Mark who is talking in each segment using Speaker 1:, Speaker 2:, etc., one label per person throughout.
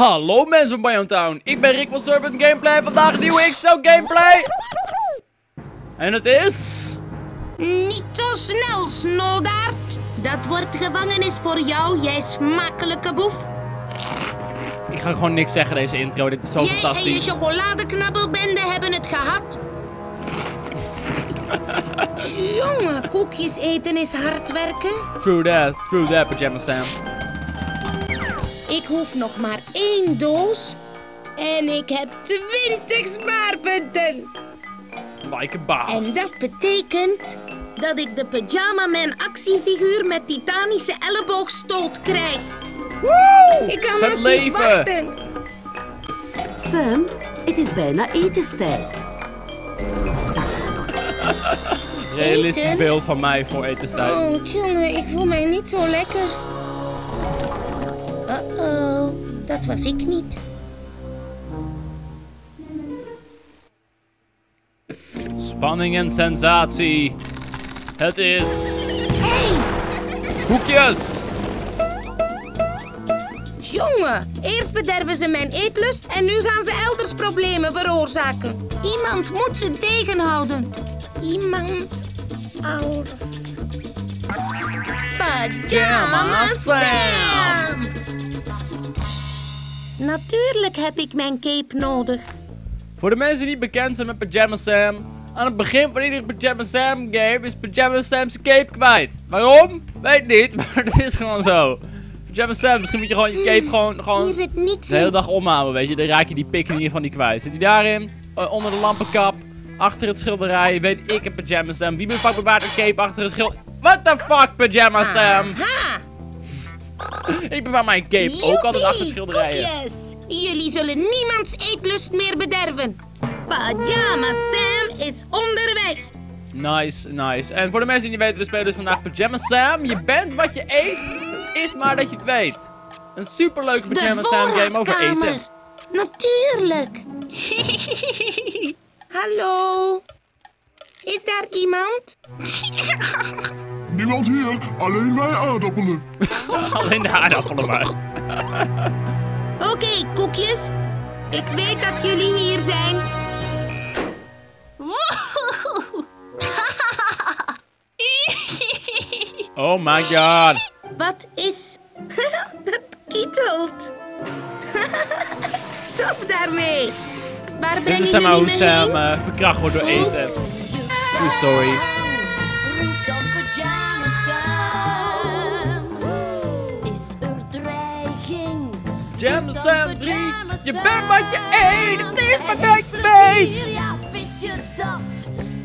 Speaker 1: Hallo mensen van Bion Town, ik ben Rick van Serpent Gameplay en vandaag nieuwe XO Gameplay. En het is...
Speaker 2: Niet zo snel, Snowdaard. Dat wordt gevangenis voor jou, jij smakelijke boef.
Speaker 1: Ik ga gewoon niks zeggen deze intro, dit is zo
Speaker 2: jij en je
Speaker 1: fantastisch.
Speaker 2: chocoladeknabbelbende hebben het gehad. Jongen, koekjes eten is hard werken.
Speaker 1: Through that, through that, Pyjama Sam.
Speaker 2: Ik hoef nog maar één doos. En ik heb 20 spaarpunten.
Speaker 1: Like a
Speaker 2: En
Speaker 1: boss.
Speaker 2: dat betekent dat ik de Pyjama Man actiefiguur met titanische elleboogstoot krijg.
Speaker 1: Woe!
Speaker 2: Ik kan
Speaker 1: Het leven!
Speaker 2: wachten.
Speaker 3: Sam, het is bijna etenstijd.
Speaker 1: Realistisch beeld van mij voor etenstijd.
Speaker 2: Oh, jongen, ik voel mij niet zo lekker. Uh-oh, dat was ik niet.
Speaker 1: Spanning en sensatie. Het is...
Speaker 2: Hey,
Speaker 1: Koekjes!
Speaker 2: jongen, eerst bederven ze mijn eetlust en nu gaan ze elders problemen veroorzaken. Iemand moet ze tegenhouden. Iemand als... Pajama Sam! Natuurlijk heb ik mijn cape nodig.
Speaker 1: Voor de mensen die niet bekend zijn met Pyjama Sam, aan het begin van iedere Pyjama Sam game is Pyjama Sam zijn cape kwijt. Waarom? Weet niet, maar het is gewoon zo. Pyjama Sam, misschien moet je gewoon je cape gewoon,
Speaker 2: Hier
Speaker 1: gewoon
Speaker 2: niets
Speaker 1: de hele dag omhouden, weet je. Dan raak je die pik in ieder geval niet kwijt. Zit hij daarin? Eh, onder de lampenkap? Achter het schilderij? Weet ik het Pyjama Sam. Wie bewaart bewaart een cape achter het schilderij? What the fuck Pyjama Sam? Ik bewaar mijn cape ook altijd achter schilderijen.
Speaker 2: Koekjes. Jullie zullen niemands eetlust meer bederven. Pajama Sam is onderweg.
Speaker 1: Nice, nice. En voor de mensen die niet weten, we spelen dus vandaag Pyjama Sam. Je bent wat je eet. Het is maar dat je het weet. Een superleuke Pyjama
Speaker 2: De
Speaker 1: Sam game over eten.
Speaker 2: Natuurlijk. Hallo. Is daar iemand?
Speaker 4: Niemand hier, alleen wij aardappelen.
Speaker 1: Alleen de aardappelen maar.
Speaker 2: Oké, koekjes. Ik weet dat jullie hier zijn.
Speaker 1: Oh my god.
Speaker 2: Wat is... dat kietelt. Stop daarmee. Waar
Speaker 1: Dit is zeg maar hoe Sam
Speaker 2: heen?
Speaker 1: eh, verkracht wordt door eten. True story.
Speaker 3: Pyjama Sam
Speaker 1: 3. Je bent wat je eet. Het is maar dat je weet.
Speaker 3: Ja, vis je dat?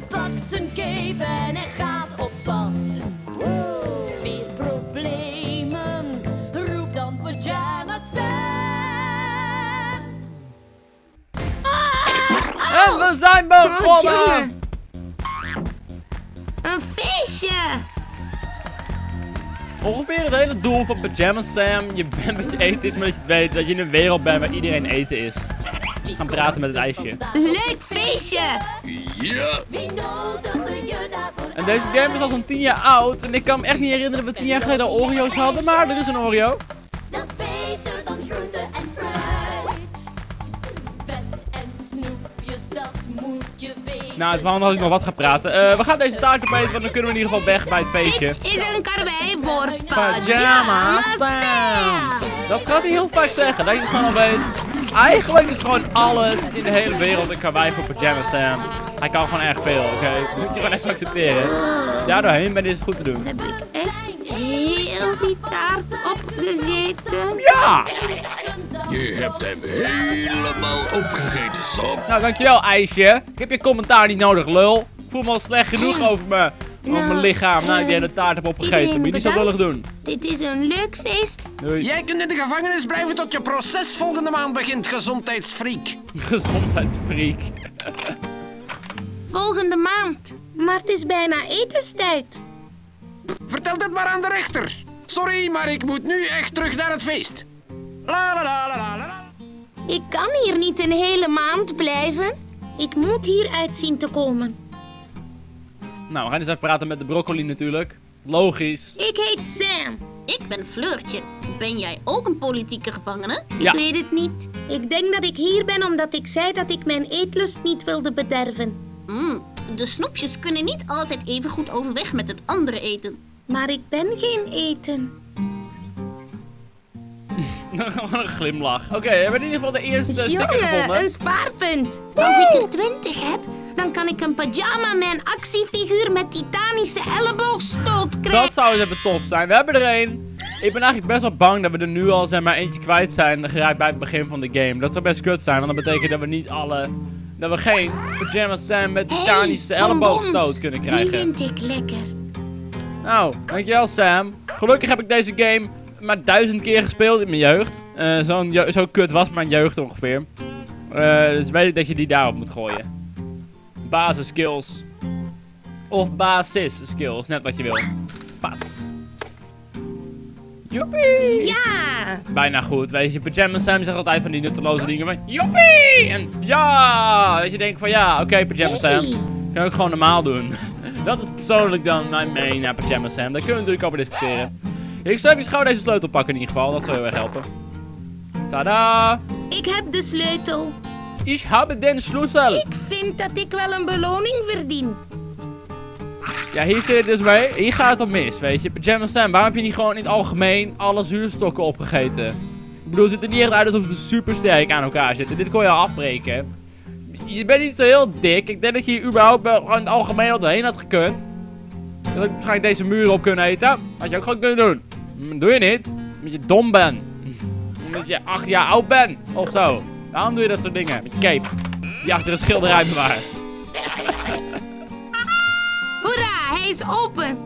Speaker 3: Pakt zijn cape en hij gaat op pad. Weer problemen? Roep dan Sam.
Speaker 2: Ah,
Speaker 1: En we zijn begonnen.
Speaker 2: Een feestje.
Speaker 1: Ongeveer het hele doel van Pyjama Sam. Je bent wat je eet is, maar dat je het weet. Dat je in een wereld bent waar iedereen eten is. Gaan praten met het ijsje.
Speaker 2: Leuk feestje.
Speaker 4: Ja,
Speaker 1: En deze game is al zo'n 10 jaar oud. En ik kan me echt niet herinneren dat we 10 jaar geleden Oreo's hadden. Maar er is een Oreo. Nou, het is wel handig als ik nog wat ga praten. Eh, we gaan deze taart opeten, want dan kunnen we in ieder geval weg bij het feestje.
Speaker 2: Is een karwei Pajama
Speaker 1: Sam. Dat gaat hij heel vaak zeggen, dat je het gewoon al weet. Eigenlijk is gewoon alles in de hele wereld een karwei voor Pyjama Sam. Hij kan gewoon erg veel, oké? Dat moet je gewoon even accepteren. Als je daar doorheen bent, is het goed te doen.
Speaker 2: Heb ik echt heel die taart opgegeten?
Speaker 1: Ja!
Speaker 4: Je hebt hem helemaal opgegeten, Sam.
Speaker 1: Nou, dankjewel, ijsje. Ik heb je commentaar niet nodig, lul. Ik voel me al slecht genoeg over me, over mijn lichaam. Nou, ik die hele taart heb opgegeten. Moet je niet zo lullig doen.
Speaker 2: Dit is een leuk feest.
Speaker 1: Doei.
Speaker 5: Jij kunt in de gevangenis blijven tot je proces volgende maand begint, gezondheidsfreak.
Speaker 1: Gezondheidsfreak.
Speaker 2: Volgende maand. Maar het is bijna etenstijd.
Speaker 5: Vertel dat maar aan de rechter. Sorry, maar ik moet nu echt terug naar het feest.
Speaker 2: Ik kan hier niet een hele maand blijven. Ik moet hieruit zien te komen.
Speaker 1: Nou, we gaan eens even praten met de broccoli natuurlijk. Logisch.
Speaker 2: Ik heet Sam. Ik ben Fleurtje.
Speaker 3: Ben jij ook een politieke gevangene?
Speaker 1: Ja.
Speaker 2: Ik weet het niet. Ik denk dat ik hier ben omdat ik zei dat ik mijn eetlust niet wilde bederven.
Speaker 3: Mm, de snoepjes kunnen niet altijd even goed overweg met het andere eten.
Speaker 2: Maar ik ben geen eten.
Speaker 1: Gewoon een glimlach. Oké, we hebben in ieder geval de eerste sticker
Speaker 2: Jongen,
Speaker 1: gevonden.
Speaker 2: een spaarpunt.
Speaker 3: Als ik er twintig heb,
Speaker 2: Dan kan ik een pyjama mijn actiefiguur met titanische elleboogstoot krijgen.
Speaker 1: Dat zou eens even tof zijn. We hebben er één. Ik ben eigenlijk best wel bang dat we er nu al zeg maar eentje kwijt zijn geraakt bij het begin van de game. Dat zou best kut zijn, want dat betekent dat we niet alle... Dat we geen Pyjama Sam met titanische
Speaker 2: Hey,
Speaker 1: elleboogstoot kunnen
Speaker 2: Die
Speaker 1: krijgen.
Speaker 2: vind ik lekker.
Speaker 1: Nou, dankjewel Sam. Gelukkig heb ik deze game maar duizend keer gespeeld in mijn jeugd. Eh, zo'n je- zo kut was mijn jeugd ongeveer. Eh, dus weet ik dat je die daarop moet gooien. Basis skills. Of basis skills, net wat je wil. Pats. Joepie!
Speaker 2: Ja.
Speaker 1: Bijna goed, weet je. Pyjama Sam zegt altijd van die nutteloze dingen van... Joepie! En ja! Dat je denkt van ja, oké Pyjama Sam.
Speaker 2: Hey.
Speaker 1: Kan ook gewoon normaal doen. dat is persoonlijk dan mijn mening naar Pyjama Sam. Daar kunnen we natuurlijk over discussiëren. Ik zou even gauw deze sleutel pakken in ieder geval. Dat zou heel erg helpen. Tada!
Speaker 2: Ik heb de sleutel.
Speaker 1: Ich habe den Schlüssel.
Speaker 2: Ik vind dat ik wel een beloning verdien.
Speaker 1: Ja, hier zit het dus mee. Hier gaat het op mis, weet je. Pyjama Sam, waarom heb je niet gewoon in het algemeen alle zuurstokken opgegeten? Ik bedoel, het ziet er niet echt uit alsof ze super sterk aan elkaar zitten. Dit kon je al afbreken. Je bent niet zo heel dik. Ik denk dat je hier überhaupt wel gewoon in het algemeen al doorheen had gekund. Dat ik waarschijnlijk deze muren op kunnen eten. Had je ook gewoon kunnen doen. Maar doe je niet. Omdat je dom bent. Omdat je acht jaar oud bent. Of zo. Waarom doe je dat soort dingen? Met je cape. Die achter een schilderij bewaart.
Speaker 2: Hoera, hij is open.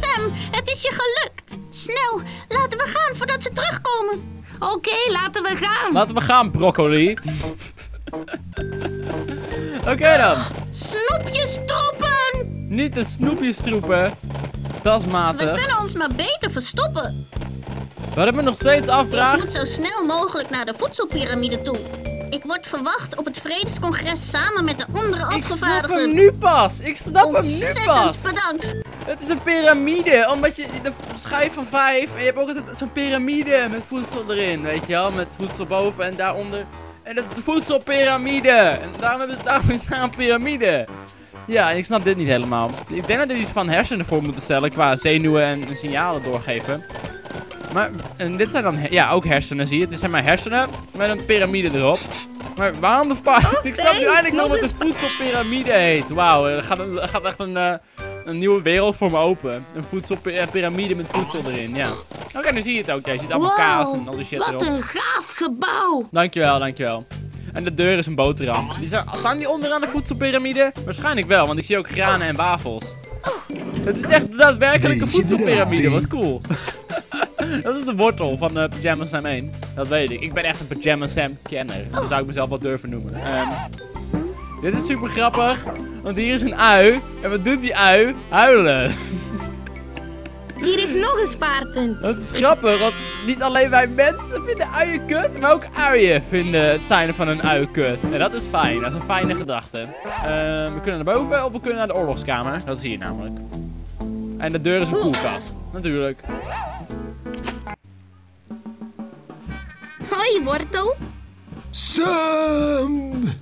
Speaker 3: Sam, het is je gelukt. Snel, laten we gaan voordat ze terugkomen.
Speaker 2: Oké, laten we gaan.
Speaker 1: Laten we gaan, broccoli. Oké dan.
Speaker 3: Snoepjes troepen!
Speaker 1: Niet de snoepjes troepen. Dat is
Speaker 3: We
Speaker 1: matig.
Speaker 3: kunnen maar beter verstoppen.
Speaker 1: Wat ik me nog steeds
Speaker 3: Ik
Speaker 1: afvraag.
Speaker 3: moet zo snel mogelijk naar de voedselpiramide toe. Ik word verwacht op het Vredescongres samen met de andere
Speaker 1: Ik snap
Speaker 3: afgevaardigden.
Speaker 1: hem nu pas. Ik snap hem nu pas.
Speaker 3: bedankt.
Speaker 1: Het is een piramide. Omdat je de schijf van vijf. En je hebt ook altijd zo'n piramide met voedsel erin. Weet je wel? Met voedsel boven en daaronder. En dat is de voedselpiramide. En daarom, hebben ze, daarom is daar een piramide. Ja, ik snap dit niet helemaal. Ik denk dat er iets van hersenen voor moeten stellen qua zenuwen en signalen doorgeven. Maar en dit zijn dan ja, ook hersenen, zie je. Het zijn maar hersenen met een piramide erop. Maar waarom de fuck? ik snap nu eindelijk het
Speaker 2: eens
Speaker 1: een voedselpiramide heet. Wauw, er gaat, een- er gaat echt een, eh, een nieuwe wereld voor me open. Een voedselpiramide met voedsel erin, ja. Oké, nu zie je het ook. Je ziet allemaal
Speaker 2: Wow,
Speaker 1: kaas en al die shit
Speaker 2: Wat
Speaker 1: erop.
Speaker 2: een gaaf gebouw.
Speaker 1: Dankjewel, dankjewel. En de deur is een boterham. Die zijn, staan die onderaan de voedselpiramide? Waarschijnlijk wel, want ik zie ook granen en wafels. Het is echt daadwerkelijk een
Speaker 6: Nee,
Speaker 1: voedselpiramide, wat cool. dat is de wortel van eh Pyjama Sam 1. Dat weet ik. Ik ben echt een Pyjama Sam kenner. Zo zou ik mezelf wel durven noemen. Ehm, dit is super grappig, want hier is een ui. En wat doet die ui? Huilen.
Speaker 2: Hier is nog een spaarpunt.
Speaker 1: Dat is grappig, want niet alleen wij mensen vinden uien kut, maar ook uien vinden het zijn van een ui kut. En dat is fijn, dat is een fijne gedachte. Ehm, we kunnen naar boven of we kunnen naar de oorlogskamer. Dat is hier namelijk. En de deur is een koelkast, natuurlijk.
Speaker 2: Hoi, wortel.
Speaker 6: Sam!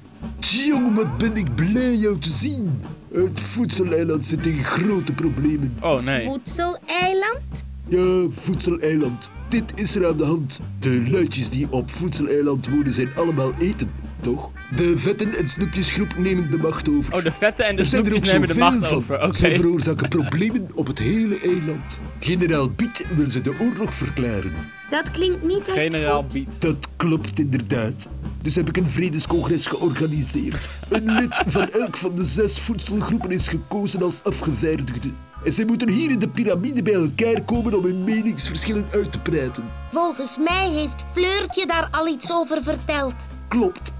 Speaker 6: Jongen, wat ben ik blij jou te zien. Het voedseleiland zit in grote problemen.
Speaker 1: Oh nee.
Speaker 2: Voedseleiland?
Speaker 6: Ja, voedseleiland. Dit is er aan de hand. De luidjes die op voedseleiland wonen zijn allemaal eten, toch? De vetten en snoepjesgroep nemen de macht over.
Speaker 1: Oh, de vette en de snoepjes nemen de macht
Speaker 6: van.
Speaker 1: over. Oké.
Speaker 6: Ze veroorzaken problemen op het hele eiland. Generaal Biet wil ze de oorlog verklaren.
Speaker 2: Dat klinkt niet echt
Speaker 1: Generaal. Beat.
Speaker 6: Dat klopt inderdaad. Dus heb ik een vredescongres georganiseerd. Een lid van elk van de zes voedselgroepen is gekozen als afgevaardigde. En zij moeten hier in de piramide bij elkaar komen om hun meningsverschillen uit te praten.
Speaker 2: Volgens mij heeft Fleurtje daar al iets over verteld.
Speaker 6: Klopt.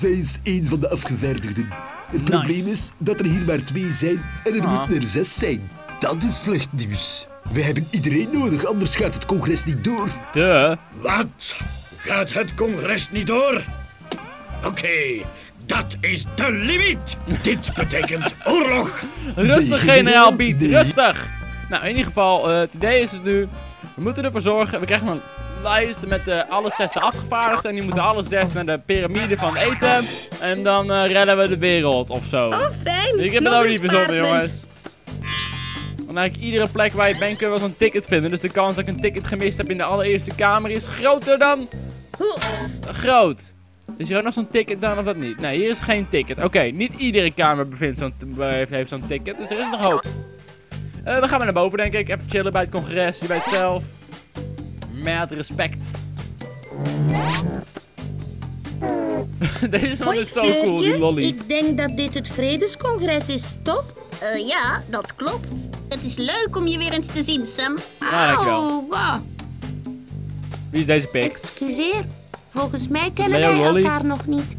Speaker 6: Zij is één van de afgevaardigden. Het
Speaker 1: Nice.
Speaker 6: probleem is dat er hier maar twee zijn en er
Speaker 1: Ah.
Speaker 6: moeten er zes zijn. Dat is slecht nieuws. We hebben iedereen nodig, anders gaat het congres niet door.
Speaker 1: De.
Speaker 4: Wat? Gaat het congres niet door? Oké, dat is de limiet. Dit betekent oorlog.
Speaker 1: Rustig, generaal
Speaker 6: nee.
Speaker 1: rustig! Nou, in ieder geval, eh, het idee is het nu. We moeten ervoor zorgen, we krijgen een lijst met eh, alle zes de afgevaardigden. En die moeten alle zes naar de piramide van eten. En dan eh, redden we de wereld of zo.
Speaker 2: Oh, fijn.
Speaker 1: Ik heb het ook niet verzonnen, jongens. Want eigenlijk iedere plek waar je bent kun je wel zo'n ticket vinden. Dus de kans dat ik een ticket gemist heb in de allereerste kamer is groter dan groot. Is hier ook nog zo'n ticket dan of dat niet? Nee, hier is geen ticket. Oké, niet iedere kamer bevindt zo'n heeft, heeft zo'n ticket, dus er is nog hoop. Eh, we gaan maar naar boven, denk ik. Even chillen bij het congres, je weet zelf. Met respect. Deze man is zo cool, die lolly.
Speaker 2: Ik denk dat dit het vredescongres is, toch?
Speaker 3: Eh, ja, dat klopt. Het is leuk om je weer eens te zien, Sam.
Speaker 1: Ja, dankjewel.
Speaker 2: Wauw.
Speaker 1: Wie is deze pik?
Speaker 2: Excuseer. Volgens mij kennen wij
Speaker 1: Lolly?
Speaker 2: elkaar nog niet.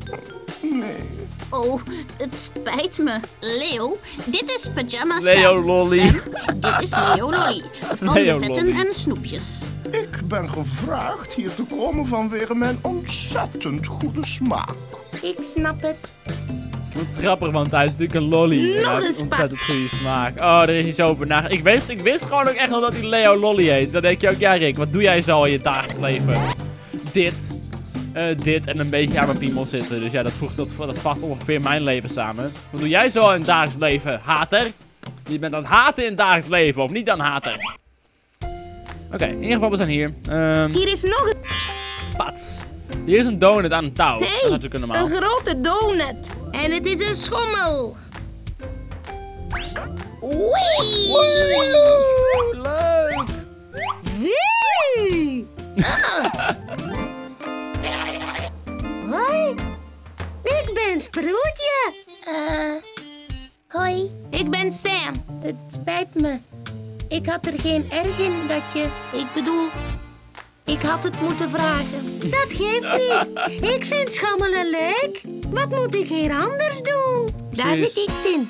Speaker 3: Oh, het spijt me. Leo, dit is Pyjama Sam.
Speaker 1: Leo Lolly.
Speaker 3: Dit is Leo Lolly. Van
Speaker 1: Leo
Speaker 3: de
Speaker 1: Lolly.
Speaker 3: vetten en snoepjes.
Speaker 7: Ik ben gevraagd hier te komen vanwege mijn ontzettend goede smaak.
Speaker 2: Ik snap het.
Speaker 1: Wat is grappig, want hij is natuurlijk een lolly. En
Speaker 2: Nog
Speaker 1: hij heeft ontzettend goede smaak. Oh, er is iets over nagedacht. Ik wist, ik wist gewoon ook echt wel dat hij Leo Lolly heet. Dan denk je ook, ja Rick, wat doe jij zo in je dagelijks leven? Dit, dit en een beetje aan mijn piemel zitten. Dus ja, dat, voegt, dat, dat vat ongeveer mijn leven samen. Wat doe jij zo in het dagelijks leven, hater? Je bent aan het haten in het dagelijks leven, of niet dan hater? Oké, in ieder geval, we zijn hier. Ehm
Speaker 2: Hier is nog een...
Speaker 1: pats. Hier is een donut aan een touw. dat is
Speaker 2: Nee,
Speaker 1: natuurlijk normaal.
Speaker 2: een grote donut. En het is een schommel. Wee!
Speaker 1: Woe, leuk!
Speaker 2: Wee! Hoi, ik ben Sproetje. Eh, hoi. Ik ben Sam. Het spijt me. Ik had er geen erg in dat je... Ik bedoel, ik had het moeten vragen. Dat geeft niet. Ik vind schommelen leuk. Wat moet ik hier anders doen? Daar zit iets in.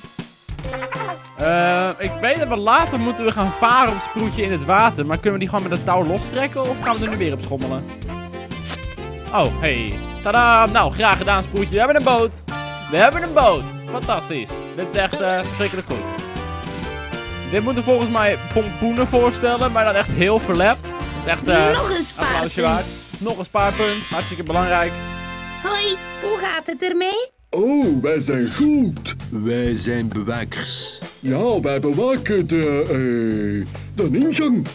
Speaker 1: Eh, ik weet dat we later moeten we gaan varen op Sproetje in het water. Maar kunnen we die gewoon met een touw lostrekken of gaan we er nu weer op schommelen? Oh, hey. Tada! Nou, graag gedaan Sproetje. We hebben een boot. We hebben een boot. Fantastisch. Dit is echt eh, verschrikkelijk goed. Dit moeten volgens mij pompoenen voorstellen, maar dan echt heel verlept. Het is echt eh
Speaker 2: Nog een
Speaker 1: applausje waard. Nog een spaarpunt. Hartstikke belangrijk.
Speaker 2: Hoi, hoe gaat het ermee?
Speaker 6: Oh, wij zijn goed.
Speaker 8: Wij zijn bewakers.
Speaker 6: Ja, wij bewaken de, eh, de ingang.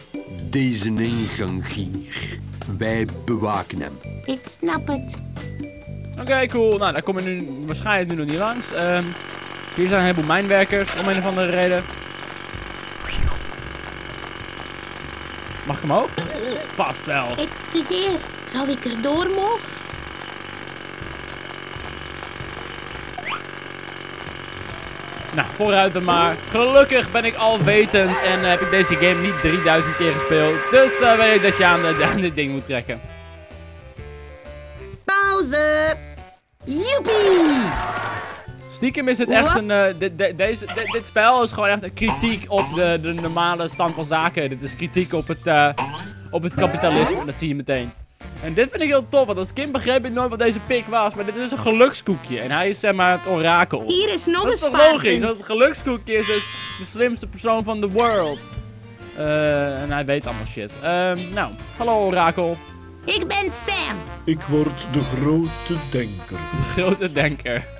Speaker 8: Deze ingang hier. Wij bewaken hem.
Speaker 2: Ik snap het.
Speaker 1: Oké, cool. Nou, daar kom je nu waarschijnlijk nu nog niet langs. Ehm, hier zijn een heleboel mijnwerkers, om een of andere reden. Mag ik omhoog? Vast wel.
Speaker 2: Excuseer, zou ik er door mogen?
Speaker 1: Nou, vooruit dan maar. Gelukkig ben ik alwetend en eh, heb ik deze game niet 3000 keer gespeeld. Dus eh, weet ik dat je aan, de- aan dit ding moet trekken.
Speaker 2: Pauze! Joepie!
Speaker 1: Stiekem is het echt een. eh, dit, deze, dit, dit spel is gewoon echt een kritiek op de, de normale stand van zaken. Dit is kritiek op het, op het kapitalisme, dat zie je meteen. En dit vind ik heel tof, want als kind begreep ik nooit wat deze pik was. Maar dit is een gelukskoekje en hij is zeg maar het orakel.
Speaker 2: Hier is nog
Speaker 1: Dat is
Speaker 2: een
Speaker 1: toch logisch? Want het gelukskoekje is dus de slimste persoon van de world. Eh, en hij weet allemaal shit. Ehm, nou, hallo orakel.
Speaker 2: Ik ben Sam.
Speaker 4: Ik word de grote denker.
Speaker 1: De grote denker.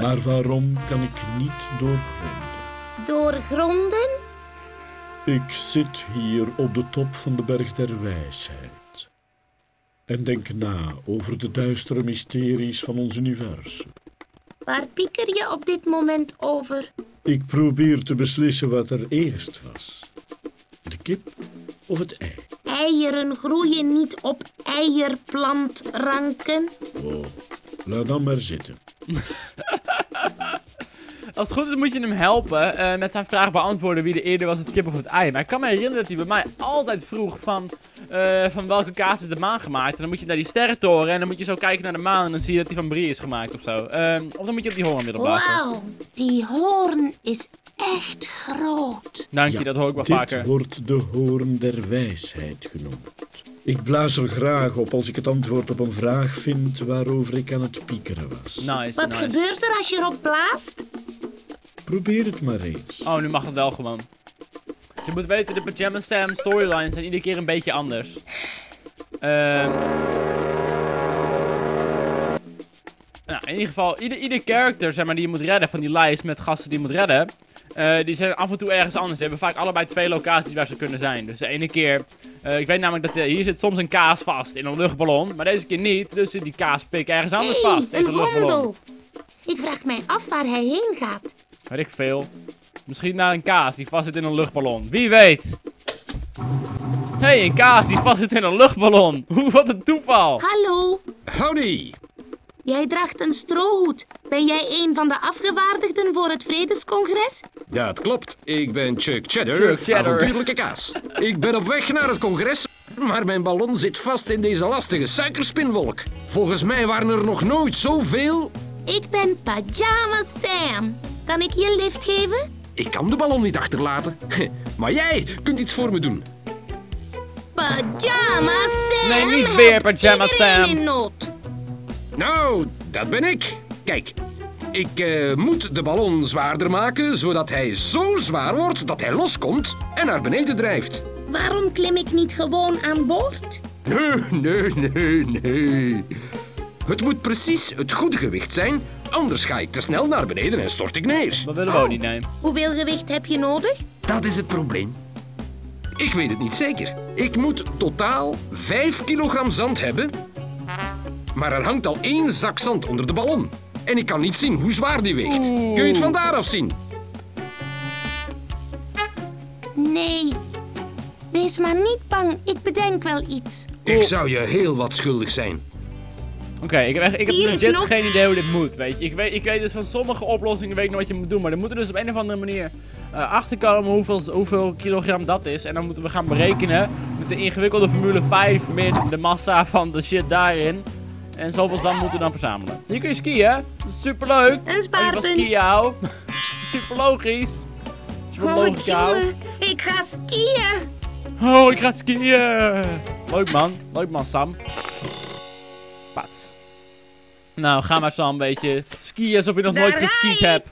Speaker 4: Maar waarom kan ik niet doorgronden?
Speaker 2: Doorgronden?
Speaker 4: Ik zit hier op de top van de berg der wijsheid. En denk na over de duistere mysteries van ons universum.
Speaker 2: Waar pieker je op dit moment over?
Speaker 4: Ik probeer te beslissen wat er eerst was. De kip of het ei?
Speaker 2: Eieren groeien niet op eierplantranken.
Speaker 4: Oh, laat dan maar zitten.
Speaker 1: Als het goed is moet je hem helpen eh, met zijn vraag beantwoorden wie er eerder was, het kip of het ei. Maar ik kan me herinneren dat hij bij mij altijd vroeg van, eh, van welke kaas is de maan gemaakt. En dan moet je naar die sterrentoren en dan moet je zo kijken naar de maan en dan zie je dat die van brie is gemaakt of zo. Ehm, of dan moet je op die hoorn willen blazen.
Speaker 2: Wauw, die hoorn is echt groot.
Speaker 1: Dank je,
Speaker 4: Ja,
Speaker 1: dat hoor ik wel
Speaker 4: Dit
Speaker 1: vaker.
Speaker 4: wordt de hoorn der wijsheid genoemd. Ik blaas er graag op als ik het antwoord op een vraag vind waarover ik aan het piekeren was.
Speaker 1: Nice,
Speaker 2: Wat
Speaker 1: nice.
Speaker 2: gebeurt er als je erop blaast?
Speaker 4: Probeer het maar eens.
Speaker 1: Oh, nu mag het wel gewoon. Je moet weten, de Pajama Sam storylines zijn iedere keer een beetje anders. Ehm nou, in ieder geval, ieder, ieder character zeg maar, die je moet redden van die lijst met gasten die je moet redden. eh, die zijn af en toe ergens anders. Ze hebben vaak allebei twee locaties waar ze kunnen zijn. Dus de ene keer, eh, ik weet namelijk dat eh, hier zit soms een kaas vast in een luchtballon. Maar deze keer niet, dus zit die kaaspik ergens anders
Speaker 2: Hey,
Speaker 1: vast. Deze
Speaker 2: een
Speaker 1: luchtballon.
Speaker 2: hondel. Ik vraag mij af waar hij heen gaat.
Speaker 1: Weet ik veel. Misschien naar een kaas die vast zit in een luchtballon. Wie weet. Hé, hey, een kaas die vast zit in een luchtballon. Hoe, wat een toeval.
Speaker 2: Hallo,
Speaker 5: Howdy.
Speaker 2: jij draagt een strohoed. Ben jij een van de afgevaardigden voor het Vredescongres?
Speaker 5: Dat klopt. Ik ben Chuck Cheddar.
Speaker 1: Chuck Cheddar.
Speaker 5: Avontuurlijke kaas. Ik ben op weg naar het congres, maar mijn ballon zit vast in deze lastige suikerspinwolk. Volgens mij waren er nog nooit zoveel...
Speaker 2: Ik ben Pajama Sam. Kan ik je een lift geven?
Speaker 5: Ik kan de ballon niet achterlaten. Maar jij kunt iets voor me doen.
Speaker 2: Pajama Sam.
Speaker 1: Nee, niet weer Pajama Sam.
Speaker 2: in nood.
Speaker 5: Nou, dat ben ik. Kijk, ik eh, moet de ballon zwaarder maken, zodat hij zo zwaar wordt dat hij loskomt en naar beneden drijft.
Speaker 2: Waarom klim ik niet gewoon aan boord?
Speaker 5: Nee, nee, nee, nee. Het moet precies het goede gewicht zijn, anders ga ik te snel naar beneden en stort ik neer.
Speaker 1: Dat willen we ook niet, nee.
Speaker 2: Hoeveel gewicht heb je nodig?
Speaker 5: Dat is het probleem. Ik weet het niet zeker. Ik moet totaal 5 kilogram zand hebben, maar er hangt al één zak zand onder de ballon. En ik kan niet zien hoe zwaar die weegt.
Speaker 1: Oeh.
Speaker 5: Kun je het van daaraf zien?
Speaker 2: Nee. Wees maar niet bang, ik bedenk wel iets.
Speaker 5: Ik zou je heel wat schuldig zijn.
Speaker 1: Oké, ik heb, echt, ik heb legit geen idee hoe dit moet, weet je. Ik weet, ik weet dus van sommige oplossingen weet ik nog wat je moet doen. Maar er moeten dus op een of andere manier eh, achterkomen hoeveel, hoeveel kilogram dat is. En dan moeten we gaan berekenen met de ingewikkelde formule 5 min de massa van de shit daarin. En zoveel zand moeten we dan verzamelen. Hier kun je skiën? Dat is superleuk.
Speaker 2: Een
Speaker 1: Als je van
Speaker 2: spaarpunt.
Speaker 1: skiën houdt. Super logisch. Als je van
Speaker 2: Oh,
Speaker 1: logica houdt.
Speaker 2: jongen, ik ga skiën.
Speaker 1: Oh, ik ga skiën. Leuk man. Leuk man, Sam. Pats. Nou, ga maar Sam, weet je. Skiën alsof je nog nooit geskiet hebt.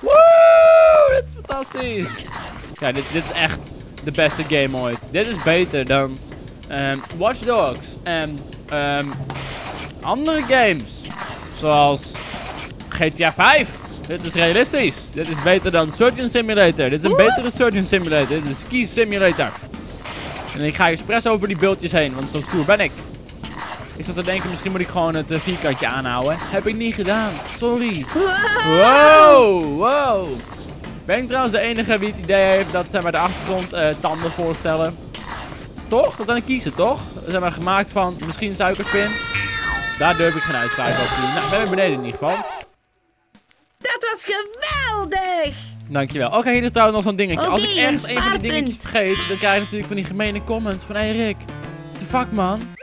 Speaker 1: Woe! Dit is fantastisch. Ja, dit, dit is echt de beste game ooit. Dit is beter dan ehm, Watch Dogs en ehm, andere games. Zoals GTA 5. Dit is realistisch. Dit is beter dan Surgeon Simulator. Dit is een betere Surgeon Simulator. Dit is Ski Simulator. En ik ga expres over die beeldjes heen, want zo stoer ben ik. Ik zat te denken, misschien moet ik gewoon het eh, vierkantje aanhouden. Heb ik niet gedaan. Sorry. Wow, wow. Ben ik trouwens de enige wie het idee heeft dat zeg maar, de achtergrond eh, tanden voorstellen? Toch? Dat zijn kiezen, toch? Ze zijn maar gemaakt van misschien suikerspin. Daar durf ik geen uitspraak over te doen. Nou, ben ik beneden in ieder geval.
Speaker 2: Dat was geweldig.
Speaker 1: Dankjewel. Oké, hier is trouwens nog zo'n dingetje. Als ik ergens
Speaker 2: een
Speaker 1: van
Speaker 2: spaarpunt.
Speaker 1: dingetjes vergeet, dan krijg je natuurlijk van die gemene comments van... Hé Rick, what the fuck man?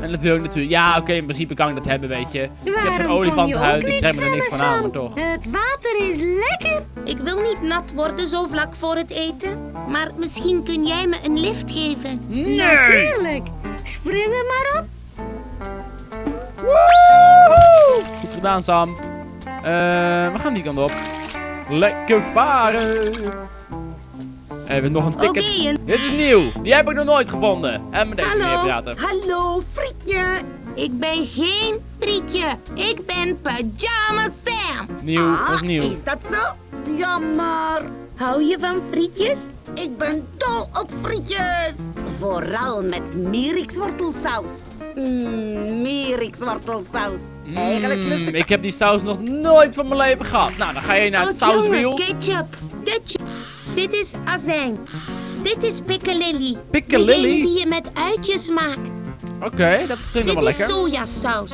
Speaker 1: En dat wil ik natuurlijk. Ja, oké, in principe kan ik dat hebben, weet je. Ik heb zo'n olifantenhuid, ik trek me er niks van aan, maar toch.
Speaker 2: Het water is lekker. Ik wil niet nat worden zo vlak voor het eten. Maar misschien kun jij me een lift geven.
Speaker 1: Nee!
Speaker 2: Natuurlijk. Spring er maar op.
Speaker 1: Woehoe! Goed gedaan, Sam. Eh, we gaan die kant op. Lekker varen. Even nog een ticket.
Speaker 2: En-
Speaker 1: Dit is nieuw. Die heb ik nog nooit gevonden. En met deze meneer
Speaker 2: Hallo,
Speaker 1: praten.
Speaker 2: hallo, frietje. Ik ben geen frietje. Ik ben Pajama Sam.
Speaker 1: Nieuw,
Speaker 2: Ah,
Speaker 1: dat is nieuw.
Speaker 2: Is dat zo? Jammer. Hou je van frietjes? Ik ben dol op frietjes. Vooral met mierikswortelsaus. Mmm, mierikswortelsaus. Eigenlijk lust
Speaker 1: Mm, ik heb die saus nog nooit van mijn leven gehad. Nou, dan ga je naar het
Speaker 2: Oh,
Speaker 1: sauswiel.
Speaker 2: Ketchup, ketchup. Dit is azijn. Dit is piccalilli.
Speaker 1: Piccalilli?
Speaker 2: De een die je met uitjes maakt.
Speaker 1: Oké, dat klinkt nog
Speaker 2: Dit
Speaker 1: wel
Speaker 2: is
Speaker 1: lekker.
Speaker 2: sojasaus.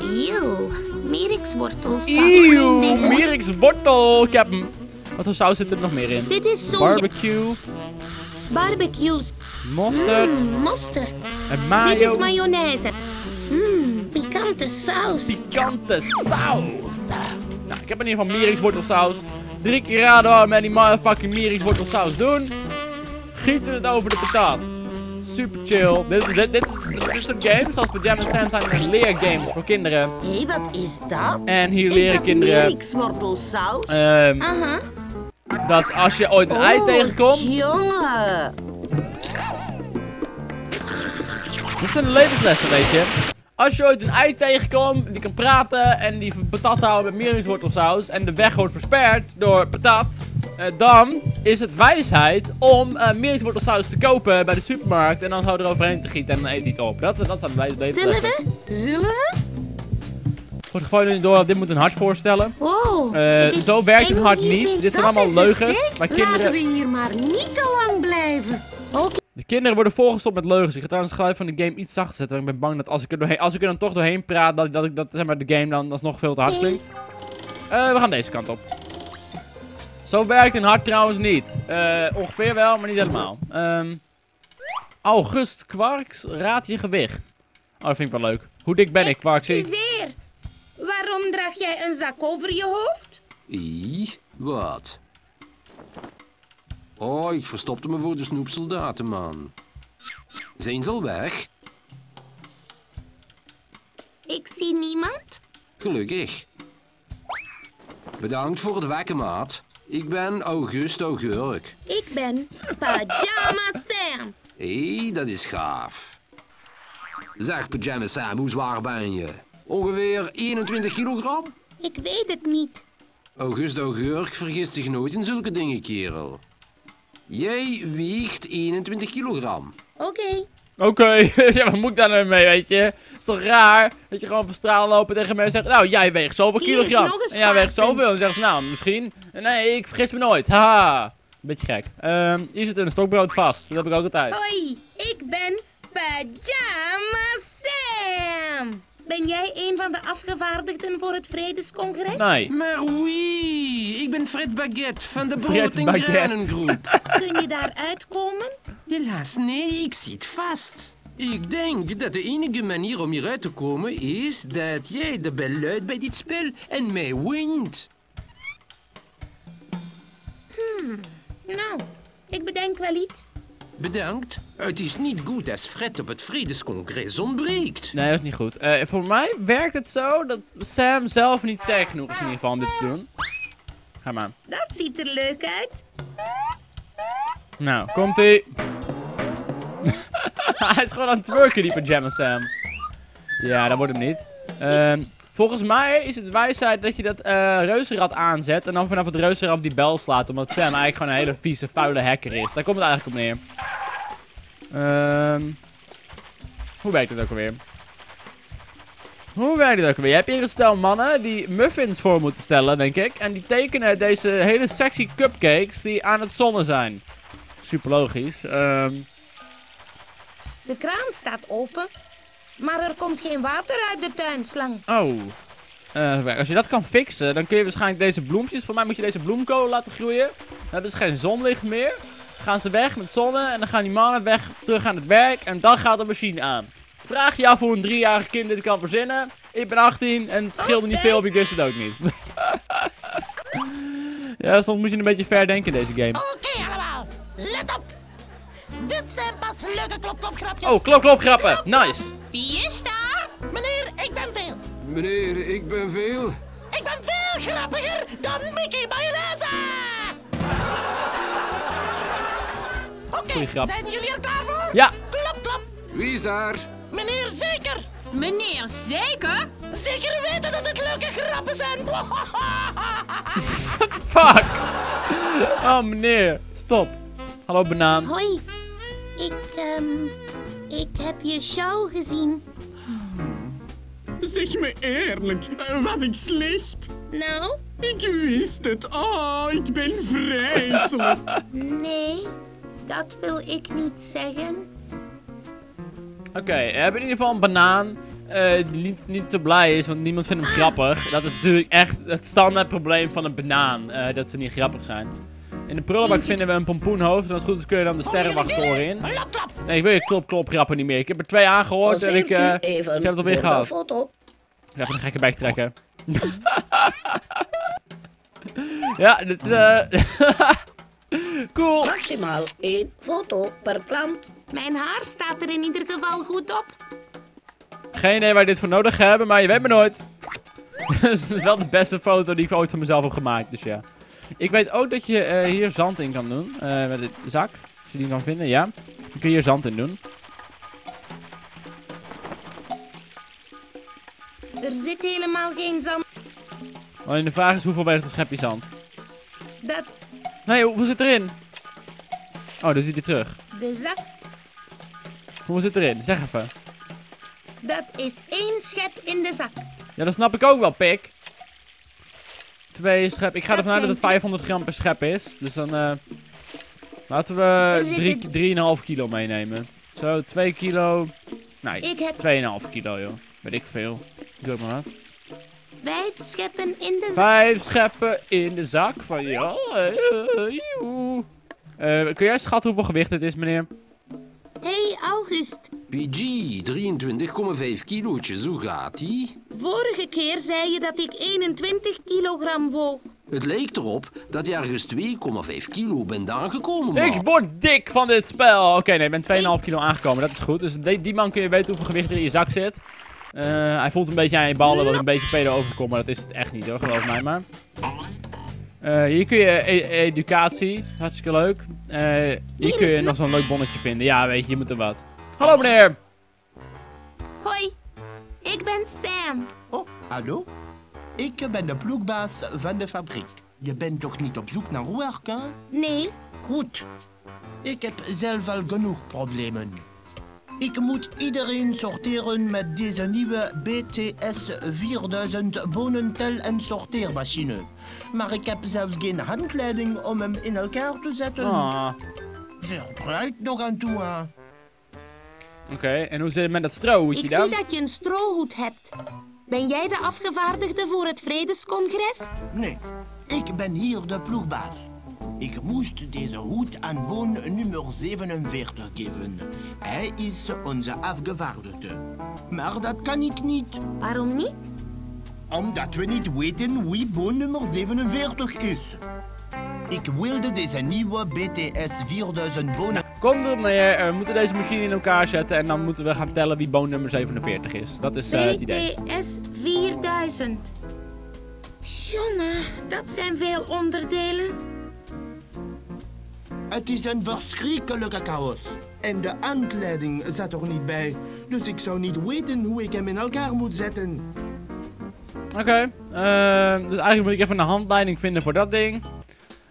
Speaker 2: Eeuw, mierikswortelsaus.
Speaker 1: Eeuw, mierikswortel. Ik heb hem. Wat voor saus zit er nog meer in?
Speaker 2: Dit is soja.
Speaker 1: Barbecue,
Speaker 2: Barbecues.
Speaker 1: mosterd
Speaker 2: Mm, mosterd.
Speaker 1: en
Speaker 2: Dit
Speaker 1: mayo.
Speaker 2: is mayonaise. Mmm, pikante saus.
Speaker 1: Pikante saus. Nou, ik heb in ieder geval mierikswortelsaus. Drie keer raden waar we met die motherfucking mierikswortelsaus doen. Gieten het over de patat. Super chill. Dit, is, dit, dit, is, dit soort games, zoals Pajama Sam, zijn leergames voor kinderen.
Speaker 2: Hé, wat is dat?
Speaker 1: En hier
Speaker 2: Is
Speaker 1: leren kinderen ehm, dat als je ooit een ei
Speaker 2: Oh,
Speaker 1: tegenkomt...
Speaker 2: Jongen.
Speaker 1: Dit zijn levenslessen, weet je. Als je ooit een ei tegenkomt, die kan praten en die patat houden met meeringswortelsaus en de weg wordt versperd door patat, eh, dan is het wijsheid om eh meeringswortelsaus te kopen bij de supermarkt en dan zo eroverheen te gieten en dan eet hij het op. Dat, dat zijn de wijze
Speaker 2: Zullen
Speaker 1: levenslessen.
Speaker 2: we? Zullen we?
Speaker 1: Voor het geval jullie door, dit moet een hart voorstellen.
Speaker 2: Wow. Is
Speaker 1: zo werkt een hart niet. Dit zijn allemaal leugens. Waar kinderen-
Speaker 2: Laten we hier maar niet te lang blijven. Oké.
Speaker 1: De kinderen worden volgestopt met leugens. Ik ga trouwens het geluid van de game iets zachter zetten. Want ik ben bang dat als ik er, doorheen, als ik er dan toch doorheen praat, dat, dat, ik, dat zeg maar, de game dan alsnog veel te hard klinkt. Eh, we gaan deze kant op. Zo werkt een hart trouwens niet. Eh, ongeveer wel, maar niet helemaal. Ehm August Kwarks, raad je gewicht. Oh, dat vind ik wel leuk. Hoe dik ben ik?
Speaker 2: Excuseer. Waarom draag jij een zak over je hoofd?
Speaker 5: I, wat? Oh, ik verstopte me voor de snoepsoldaten, man. Zijn ze al weg?
Speaker 2: Ik zie niemand.
Speaker 5: Gelukkig. Bedankt voor het wekken, maat. Ik ben August Augurk.
Speaker 2: Ik ben Pajama Sam.
Speaker 5: Hé, dat is gaaf. Zeg, Pyjama Sam, hoe zwaar ben je? Ongeveer 21 kilogram?
Speaker 2: Ik weet het niet.
Speaker 5: August Augurk vergist zich nooit in zulke dingen, kerel. Jij weegt 21 kilogram.
Speaker 2: Oké.
Speaker 1: Oké, ja, wat moet ik daar nou mee, weet je? is toch raar dat je gewoon van straal lopen tegen mij zegt, nou, jij weegt zoveel
Speaker 2: Hier
Speaker 1: kilogram. En jij weegt zoveel. En dan zeggen ze, nou, misschien. Nee, ik vergis me nooit. Haha. Beetje gek. Ehm hier zit een stokbrood vast. Dat heb ik ook altijd.
Speaker 2: Hoi, ik ben Pajama Sam. Ben jij een van de afgevaardigden voor het Vredescongres?
Speaker 1: Nee.
Speaker 5: Maar oui, ik ben Fred Baguette van de Brood en
Speaker 1: Baguette.
Speaker 5: Granengroep.
Speaker 2: Kun je daar uitkomen?
Speaker 5: Helaas, nee, ik zit vast. Ik denk dat de enige manier om hieruit te komen is dat jij de bel luidt bij dit spel en mij wint.
Speaker 2: Hmm, nou, ik bedenk wel iets.
Speaker 5: Bedankt. Het is niet goed als Fred op het Vredescongres ontbreekt.
Speaker 1: Nee, dat is niet goed. Eh, voor mij werkt het zo dat Sam zelf niet sterk genoeg is in ieder geval om dit te doen. Ga maar.
Speaker 2: Dat ziet er leuk uit.
Speaker 1: Nou, komt ie. Hij is gewoon aan het twerken, die Pajama Sam. Ja, dat wordt hem niet. Ehm, volgens mij is het wijsheid dat je dat eh reuzenrad aanzet en dan vanaf het reuzenrad die bel slaat. Omdat Sam eigenlijk gewoon een hele vieze, vuile hacker is. Daar komt het eigenlijk op neer. Ehm, hoe werkt het ook alweer? Hoe werkt het ook alweer? Je hebt hier een stel mannen die muffins voor moeten stellen, denk ik. En die tekenen deze hele sexy cupcakes die aan het zonnen zijn. Super logisch. Ehm,
Speaker 2: De kraan staat open, maar er komt geen water uit de tuinslang.
Speaker 1: oh. Eh, als je dat kan fixen, dan kun je waarschijnlijk deze bloempjes... Voor mij moet je deze bloemkolen laten groeien. Dan hebben ze geen zonlicht meer. Dan gaan ze weg met zonne en dan gaan die mannen weg terug aan het werk. En dan gaat de machine aan. Vraag je af hoe een driejarig kind dit kan verzinnen? Ik ben 18 en het scheelde niet veel of ik wist het ook niet. ja, soms moet je een beetje ver denken in deze game.
Speaker 9: Oké allemaal, let op. Dit zijn pas leuke klop-klop-grapjes.
Speaker 1: Oh, klop klop grappen. Nice.
Speaker 9: Wie is daar? Meneer, ik ben veel.
Speaker 5: Meneer, ik ben veel.
Speaker 9: Ik ben veel grappiger dan Mickey Mayonaise. Oké, zijn jullie er klaar voor?
Speaker 1: Ja.
Speaker 9: Klop, klop.
Speaker 5: Wie is daar?
Speaker 9: Meneer Zeker. Meneer Zeker? Zeker weten dat het leuke grappen zijn.
Speaker 1: Fuck. Oh, meneer. Stop. Hallo, banaan.
Speaker 2: Hoi, ik, ehm, ik heb je show gezien.
Speaker 10: Zeg me eerlijk, eh, was ik slecht?
Speaker 2: Nou,
Speaker 10: Ik wist het. Oh, ik ben vreselijk.
Speaker 2: nee, dat wil ik niet zeggen.
Speaker 1: Oké, we hebben in ieder geval een banaan. eh, die niet, niet zo blij is, want niemand vindt hem grappig. Dat is natuurlijk echt het standaard probleem van een banaan. eh, dat ze niet grappig zijn. In de prullenbak vinden we een pompoenhoofd. En als het goed is kun je dan de sterrenwachttoren in.
Speaker 9: Klop, klop.
Speaker 1: Nee, ik wil je klop klop grappen niet meer. Ik heb er twee aangehoord en ik, eh, ik heb het alweer gehad.
Speaker 2: foto.
Speaker 1: Ik ga even een gekke bek trekken. ja, dit is eh cool.
Speaker 2: Maximaal één foto per klant. Mijn haar staat er in ieder geval goed op.
Speaker 1: Geen idee waar je dit voor nodig hebben, maar je weet me nooit. Dus het is wel de beste foto die ik ooit van mezelf heb gemaakt, dus ja. Ik weet ook dat je eh, hier zand in kan doen. eh, met de zak. Als je die kan vinden, ja. Dan kun je hier zand in doen.
Speaker 2: Er zit helemaal geen zand.
Speaker 1: Alleen de vraag is hoeveel weegt een schepje zand?
Speaker 2: Dat
Speaker 1: Nee, hoeveel zit erin? Oh, dat doet hij terug.
Speaker 2: de zak,
Speaker 1: Hoeveel zit erin? Zeg even.
Speaker 2: dat is één schep in de zak.
Speaker 1: Ja, dat snap ik ook wel, pik. Twee schep. Ik ga ervan uit dat het
Speaker 2: zijn
Speaker 1: 500 gram per schep is. Dus dan eh laten we
Speaker 2: Er
Speaker 1: drie-
Speaker 2: zitten-
Speaker 1: 3,5 kilo meenemen. Zo, 2 kilo. Nee,
Speaker 2: Ik heb
Speaker 1: 2,5 kilo, joh. Weet ik veel. Doe ik maar wat.
Speaker 2: vijf scheppen in de zak.
Speaker 1: Vijf scheppen in de zak van ja. eh. Eh, kun jij schatten hoeveel gewicht het is, meneer?
Speaker 2: Hé, hey, August.
Speaker 8: PG, 23,5 kilootjes, hoe gaat die?
Speaker 2: Vorige keer zei je dat ik 21 kilogram woog.
Speaker 8: Het lijkt erop dat je ergens 2,5 kilo bent aangekomen, man.
Speaker 1: Ik word dik van dit spel. Oké, nee, ik ben 2,5 kilo aangekomen. Dat is goed. Dus die, die man kun je weten hoeveel gewicht er in je zak zit. Eh, hij voelt een beetje aan je ballen, wat een beetje pedo overkomt. Maar dat is het echt niet hoor, geloof mij maar. Eh, hier kun je e- educatie. Hartstikke leuk. Eh, hier kun je nog zo'n leuk bonnetje vinden. Ja, weet je, je moet er wat. Hallo meneer.
Speaker 2: Hoi, ik ben Sam.
Speaker 7: Oh, hallo? Ik ben de ploegbaas van de fabriek. Je bent toch niet op zoek naar werk, hè?
Speaker 2: Nee,
Speaker 7: Goed. Ik heb zelf al genoeg problemen. Ik moet iedereen sorteren met deze nieuwe BTS 4000 bonentel- en sorteermachine. Maar ik heb zelfs geen handleiding om hem in elkaar te zetten.
Speaker 1: Ah,
Speaker 7: Verbruik nog aan toe, hè?
Speaker 1: oké. En hoe zit het met dat strohoedje
Speaker 2: ik
Speaker 1: dan?
Speaker 2: zie dat je een strohoed hebt. Ben jij de afgevaardigde voor het Vredescongres?
Speaker 7: Nee, ik ben hier de ploegbaas. Ik moest deze hoed aan woon nummer 47 geven. Hij is onze afgevaardigde. Maar dat kan ik niet,
Speaker 2: Waarom niet?
Speaker 7: Omdat we niet weten wie woon nummer 47 is. Ik wilde deze nieuwe BTS 4000 bonen...
Speaker 1: Kom erop neer, eh, we moeten deze machine in elkaar zetten en dan moeten we gaan tellen wie boon nummer 47 is. Dat is eh, het idee.
Speaker 2: BTS 4000. Jonne, dat zijn veel onderdelen.
Speaker 7: Het is een verschrikkelijke chaos. En de aankleding zat er niet bij. Dus ik zou niet weten hoe ik hem in elkaar moet zetten.
Speaker 1: Oké, eh, dus eigenlijk moet ik even een handleiding vinden voor dat ding.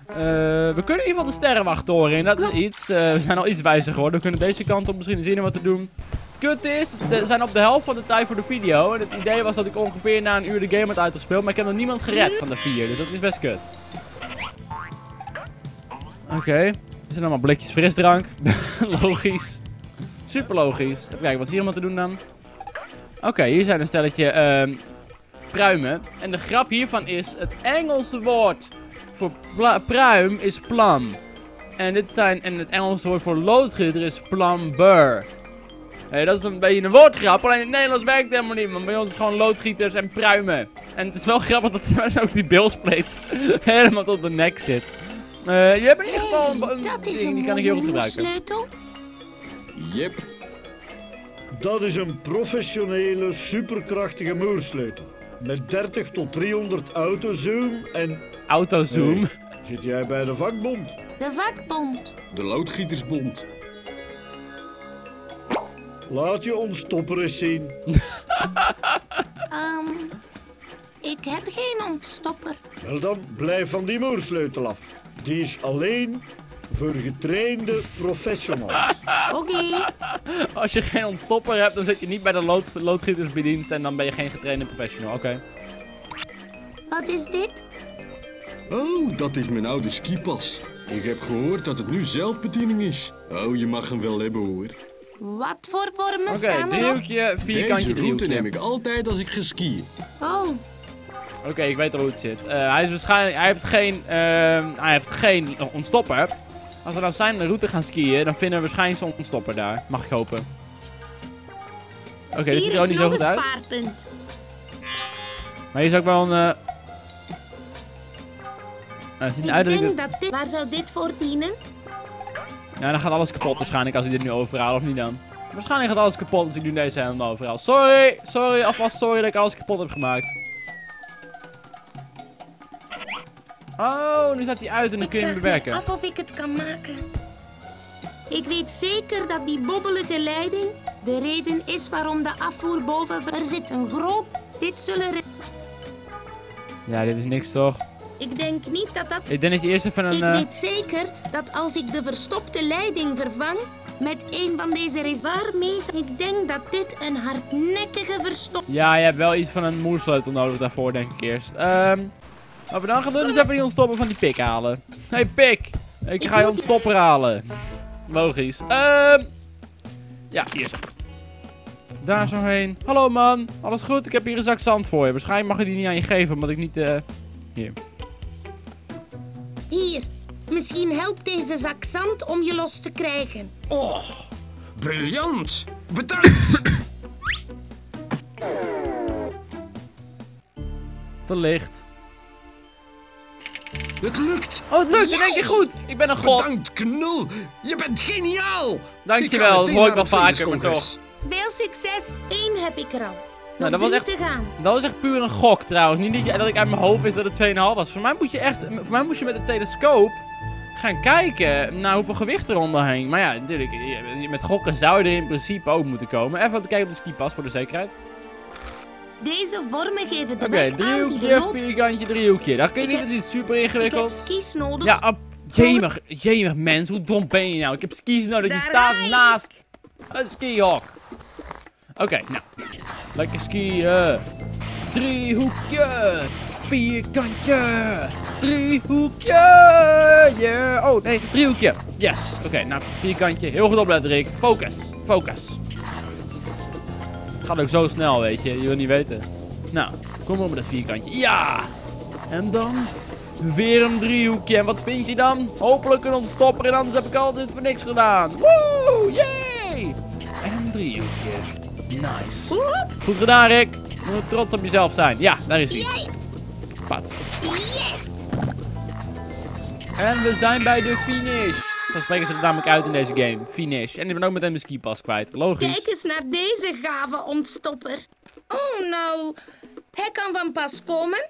Speaker 1: Eh, we kunnen in ieder geval de sterrenwachttoren in, dat is iets. Eh, we zijn al iets wijzer geworden, we kunnen deze kant op misschien zien wat te doen. Het kut is, we zijn op de helft van de tijd voor de video. En het idee was dat ik ongeveer na een uur de game had uitgespeeld, maar ik heb nog niemand gered van de vier, dus dat is best kut. Oké, er zijn allemaal blikjes frisdrank. logisch. Super logisch. Even kijken, wat is hier allemaal te doen dan? Oké, hier zijn een stelletje ehm, pruimen. En de grap hiervan is, het Engelse woord voor pruim is plum. En, dit zijn, en het Engelse woord voor loodgieter is plumber. Hey, dat is een beetje een woordgrap, alleen in het Nederlands werkt het helemaal niet, want bij ons is het gewoon loodgieters en pruimen. En het is wel grappig dat ook die bilspleet helemaal tot de nek zit. Eh, je hebt in ieder geval een, ding, die kan ik heel goed gebruiken.
Speaker 2: sleutel.
Speaker 5: Yep.
Speaker 4: Dat is een professionele, superkrachtige moersleutel. Met 30 tot 300 autozoom en...
Speaker 1: Autozoom.
Speaker 4: Nee, zit jij bij de vakbond?
Speaker 2: De vakbond.
Speaker 5: De loodgietersbond.
Speaker 4: Laat je ons stopper eens zien.
Speaker 2: Ehm, ik heb geen ontstopper.
Speaker 4: Wel dan, blijf van die moersleutel af. Die is alleen voor getrainde professionals.
Speaker 2: Oké.
Speaker 1: Als je geen ontstopper hebt, dan zit je niet bij de lood, loodgietersbedienst en dan ben je geen getrainde professional. Oké.
Speaker 2: Wat is dit?
Speaker 5: Oh, dat is mijn oude skipas. Ik heb gehoord dat het nu zelfbediening is. Oh, je mag hem wel hebben hoor.
Speaker 2: Wat voor vormen
Speaker 1: Oké,
Speaker 2: staan erop?
Speaker 1: driehoekje, vierkantje,
Speaker 5: Deze route neem ik altijd als ik ga skiën.
Speaker 2: Oh,
Speaker 1: Oké, ik weet al hoe het zit. Eh, hij is waarschijnlijk, hij heeft geen, ehm, hij heeft geen ontstopper. Als we nou zijn route gaan skiën, dan vinden we waarschijnlijk zo'n ontstopper daar. Mag ik hopen. Oké, dit ziet er ook niet zo goed uit. Maar hier is ook wel een... eh, het ziet
Speaker 2: Ik denk dat dit... Waar zou dit voor dienen?
Speaker 1: Ja, dan gaat alles kapot waarschijnlijk als ik dit nu overhaal, of niet dan? Waarschijnlijk gaat alles kapot als ik nu deze helemaal overhaal. Sorry, sorry, alvast sorry dat ik alles kapot heb gemaakt. Oh, nu staat hij uit en dan kun je hem
Speaker 2: Ik
Speaker 1: bewerken.
Speaker 2: af of ik het kan maken. Ik weet zeker dat die bobbelige leiding de reden is waarom de afvoer boven... Er zit een groot... Dit zullen...
Speaker 1: Ja, dit is niks toch?
Speaker 2: Ik denk niet dat dat...
Speaker 1: Ik denk dat je eerst even een...
Speaker 2: Ik
Speaker 1: eh,
Speaker 2: weet zeker dat als ik de verstopte leiding vervang met een van deze reservoirmees, ik denk dat dit een hardnekkige verstop...
Speaker 1: Ja, je hebt wel iets van een moersleutel nodig daarvoor, denk ik eerst. Ehm wat we dan gaan doen is even die ontstopper van die pik halen. hey, pik! Ik ga je ontstopper halen. Logisch. Ehm ja, hier zo. Daar zo heen. Hallo man, alles goed? Ik heb hier een zak zand voor je. Waarschijnlijk mag ik die niet aan je geven, omdat ik niet... eh Hier.
Speaker 2: Hier, misschien helpt deze zak zand om je los te krijgen.
Speaker 5: Oh, briljant. Bedankt.
Speaker 1: Te licht.
Speaker 5: Het lukt.
Speaker 1: Oh, het lukt in één keer goed! Ik ben een god!
Speaker 5: Bedankt, knul. Je bent geniaal.
Speaker 1: Dankjewel, dat hoor ik wel vaker, maar toch.
Speaker 2: Veel succes, één heb ik er al.
Speaker 1: Nou, dat was echt-. Dat was echt puur een gok trouwens. Niet dat, je, dat ik uit mijn hoofd wist dat het 2,5 was. Voor mij moet je echt. Voor mij moest je met een telescoop gaan kijken naar hoeveel gewicht er onderheen. Maar ja, natuurlijk. je- Met gokken zou je er in principe ook moeten komen. Even kijken op de skipas voor de zekerheid.
Speaker 2: Deze vormen geven
Speaker 1: Oké, driehoekje, vierkantje, driehoekje. Dat kun je
Speaker 2: Ik
Speaker 1: niet, dat is super
Speaker 2: Ik heb
Speaker 1: ingewikkeld.
Speaker 2: skis nodig.
Speaker 1: Ja, op, jemig, jemig mens, hoe dom ben je nou? Ik heb skis nodig, je staat
Speaker 2: ik.
Speaker 1: naast een skihok. Oké, nou. Lekker skiën. Driehoekje. Vierkantje. Driehoekje. Yeah. Oh, nee, driehoekje. Yes. Oké, nou, vierkantje. Heel goed opletten, Rick. Focus. Focus. Het gaat ook zo snel, weet je. Je wil niet weten. Nou, kom maar met dat vierkantje. Ja. En dan weer een driehoekje. En wat vind je dan? Hopelijk een ontstopper. En anders heb ik altijd voor niks gedaan. Woe, yay. En een driehoekje. Nice. Goed gedaan, Rick. Je moet trots op jezelf zijn. Ja, daar is hij. Pats. En we zijn bij de finish. Zo spreken ze het namelijk uit in deze game. Finish. En ik ben ook meteen mijn skipas kwijt. Logisch.
Speaker 2: Kijk eens naar deze gave ontstopper. Oh, nou. Hij kan van pas komen.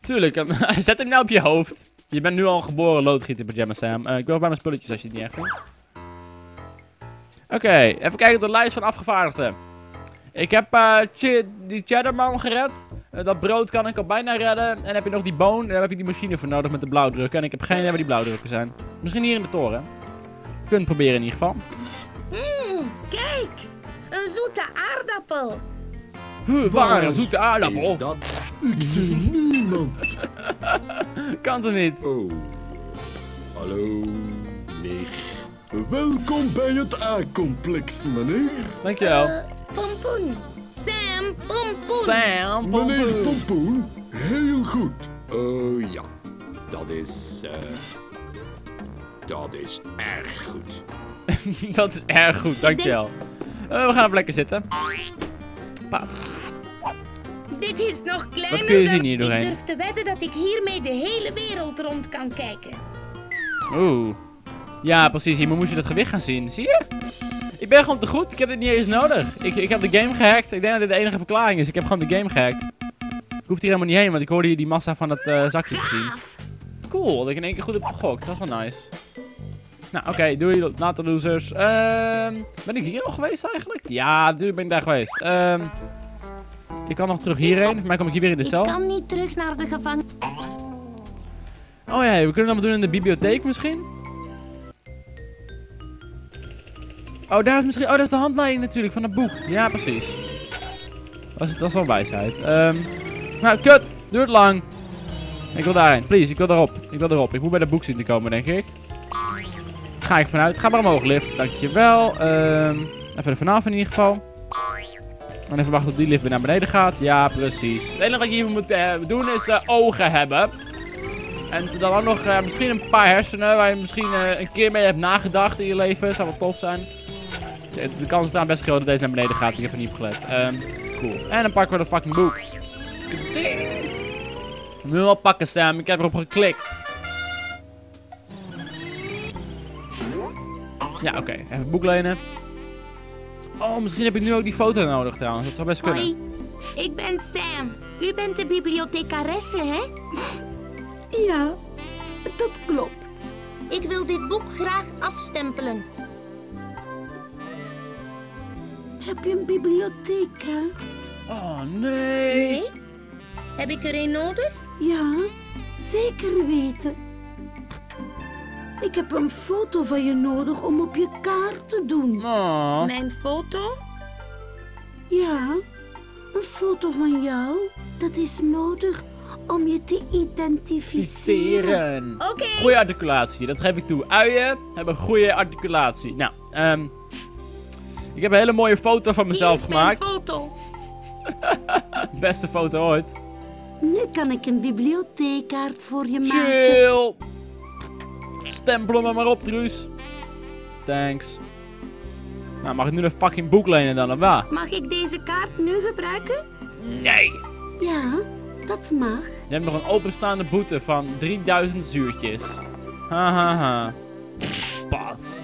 Speaker 1: Tuurlijk. Zet hem nou op je hoofd. Je bent nu al geboren loodgieter, Pyjama Sam. Eh, ik wil bij mijn spulletjes als je het niet erg vindt. Oké, even kijken op de lijst van afgevaardigden. Ik heb Ch- die Cheddarman gered. Eh, dat brood kan ik al bijna redden. En heb je nog die boon. En daar heb ik die machine voor nodig met de blauwdrukken. En ik heb geen idee waar die blauwdrukken zijn. Misschien hier in de toren. Je kunt het proberen in ieder geval.
Speaker 2: Hmm, kijk. Een zoete aardappel.
Speaker 1: Huh, waar? Een zoete aardappel.
Speaker 5: Is dat?
Speaker 6: Ik zie niemand.
Speaker 1: Kan toch niet?
Speaker 6: Oh. Hallo, leeg. Welkom bij het A-complex, meneer.
Speaker 1: Dankjewel.
Speaker 2: Eh, pompoen. Sam, pompoen.
Speaker 1: Sam,
Speaker 6: Meneer
Speaker 1: pompoen.
Speaker 6: Pompoen, heel goed.
Speaker 5: Oh ja, dat is... eh, dat is erg goed.
Speaker 1: dat is erg goed, dankjewel. Eh, we gaan even lekker zitten. Pats.
Speaker 2: Dit is nog kleiner
Speaker 1: Wat kun je zien hier doorheen?
Speaker 2: Ik durf te wedden dat ik hiermee de hele wereld rond kan kijken.
Speaker 1: Oeh. Ja, precies. Hier moest je dat gewicht gaan zien. Zie je? Ik ben gewoon te goed. Ik heb dit niet eens nodig. Ik, ik heb de game gehackt. Ik denk dat dit de enige verklaring is. Ik heb gewoon de game gehackt. Ik hoef hier helemaal niet heen, want ik hoorde hier die massa van het eh, zakje te zien. Cool, dat ik in één keer goed heb gegokt. Dat is wel nice. Nou, oké. doei, later losers. Ehm, ben ik hier al geweest eigenlijk? Ja, natuurlijk ben ik daar geweest. Ehm, ik kan nog terug hierheen. Voor mij kom ik hier weer in de
Speaker 2: Ik
Speaker 1: cel.
Speaker 2: kan niet terug naar de gevangenis.
Speaker 1: Oh ja, we kunnen dat doen in de bibliotheek misschien. Oh, daar is misschien. Oh, dat is de handleiding natuurlijk van het boek. Ja, precies. Dat is, dat is wel wijsheid. Ehm nou, kut. Duurt lang. Ik wil daarheen. Please, ik wil daarop. Ik wil erop. Ik moet bij dat boek zien te komen, denk ik. Ga ik vanuit. Ga maar omhoog, lift. Dankjewel. Ehm even er vanaf in ieder geval. En even wachten tot die lift weer naar beneden gaat. Ja, precies. Het enige wat je hier moet eh, doen is eh, ogen hebben. En ze dan ook nog eh, misschien een paar hersenen waar je misschien een keer mee hebt nagedacht in je leven. Zou wel tof zijn. De, de kans is daar best groot dat deze naar beneden gaat. Ik heb er niet op gelet. Ehm, cool. En dan pakken we dat fucking boek. Moet hem wel pakken, Sam. Ik heb erop geklikt. Ja, oké. Even het boek lenen. Oh, misschien heb ik nu ook die foto nodig trouwens. Dat zou best kunnen.
Speaker 2: Hoi, ik ben Sam. U bent de bibliothecaresse, hè? Ja, dat klopt. Ik wil dit boek graag afstempelen.
Speaker 9: Heb je een bibliotheek, hè?
Speaker 1: Oh, nee.
Speaker 2: Nee? Heb ik er een nodig?
Speaker 9: Ja, zeker weten. Ik heb een foto van je nodig om op je kaart te doen.
Speaker 1: Oh.
Speaker 2: Mijn foto?
Speaker 9: Ja, een foto van jou. Dat is nodig om je te identificeren.
Speaker 1: Ficeren.
Speaker 2: Oké.
Speaker 1: Goeie articulatie, dat geef ik toe. Uien hebben goede articulatie. Nou, ehm ik heb een hele mooie foto van mezelf
Speaker 2: Hier is mijn
Speaker 1: gemaakt.
Speaker 2: foto.
Speaker 1: Beste foto ooit.
Speaker 9: Nu kan ik een bibliotheekkaart voor je maken.
Speaker 1: Chill. Stempel hem maar op, Truus. Thanks. Nou, mag ik nu een fucking boek lenen dan, of waar?
Speaker 2: Mag ik deze kaart nu gebruiken?
Speaker 1: Nee.
Speaker 9: Ja, dat mag.
Speaker 1: Je hebt nog een openstaande boete van 3000 zuurtjes. Ha ha ha. Pat.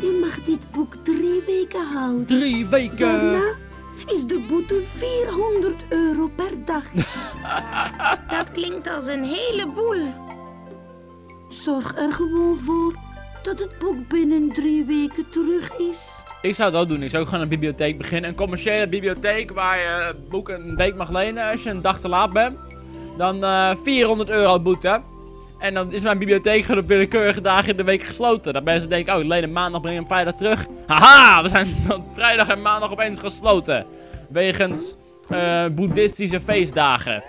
Speaker 9: Je mag dit boek drie weken houden.
Speaker 1: Drie weken.
Speaker 9: Daarna boete 400 euro per dag.
Speaker 2: Dat klinkt als een heleboel.
Speaker 9: Zorg er gewoon voor dat het boek binnen drie weken terug is.
Speaker 1: Ik zou dat doen. Ik zou ook gewoon een bibliotheek beginnen. Een commerciële bibliotheek waar je boeken een week mag lenen als je een dag te laat bent. Dan eh 400 euro boete. En dan is mijn bibliotheek gewoon op willekeurige dagen in de week gesloten. Dat mensen denken, oh, ik leen hem maandag, breng hem vrijdag terug. Haha, we zijn dan vrijdag en maandag opeens gesloten. Wegens eh, boeddhistische feestdagen.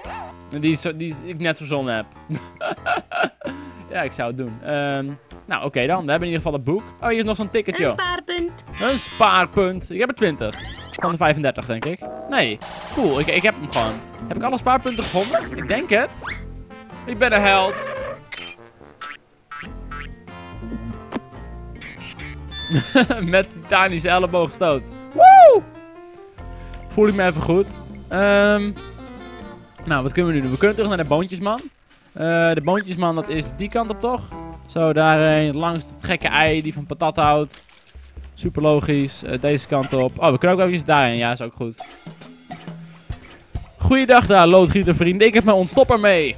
Speaker 1: Die, die ik net verzonnen heb. ja, ik zou het doen. Ehm, nou, oké dan. We hebben in ieder geval het boek. Oh, hier is nog zo'n ticketje.
Speaker 2: Een spaarpunt.
Speaker 1: Een spaarpunt. Ik heb er 20. Van de 35, denk ik. Nee. Cool, ik, ik heb hem gewoon. Heb ik alle spaarpunten gevonden? Ik denk het. Ik ben een held. Met titanische elleboogstoot. Woe! Voel ik me even goed. Ehm, nou, wat kunnen we nu doen? We kunnen terug naar de boontjesman. Eh, de boontjesman, dat is die kant op toch? Zo, daarheen. Langs het gekke ei die van patat houdt. Super logisch. Eh, deze kant op. Oh, we kunnen ook even daarheen. Ja, is ook goed. Goeiedag daar, loodgieter vrienden. Ik heb mijn ontstopper mee.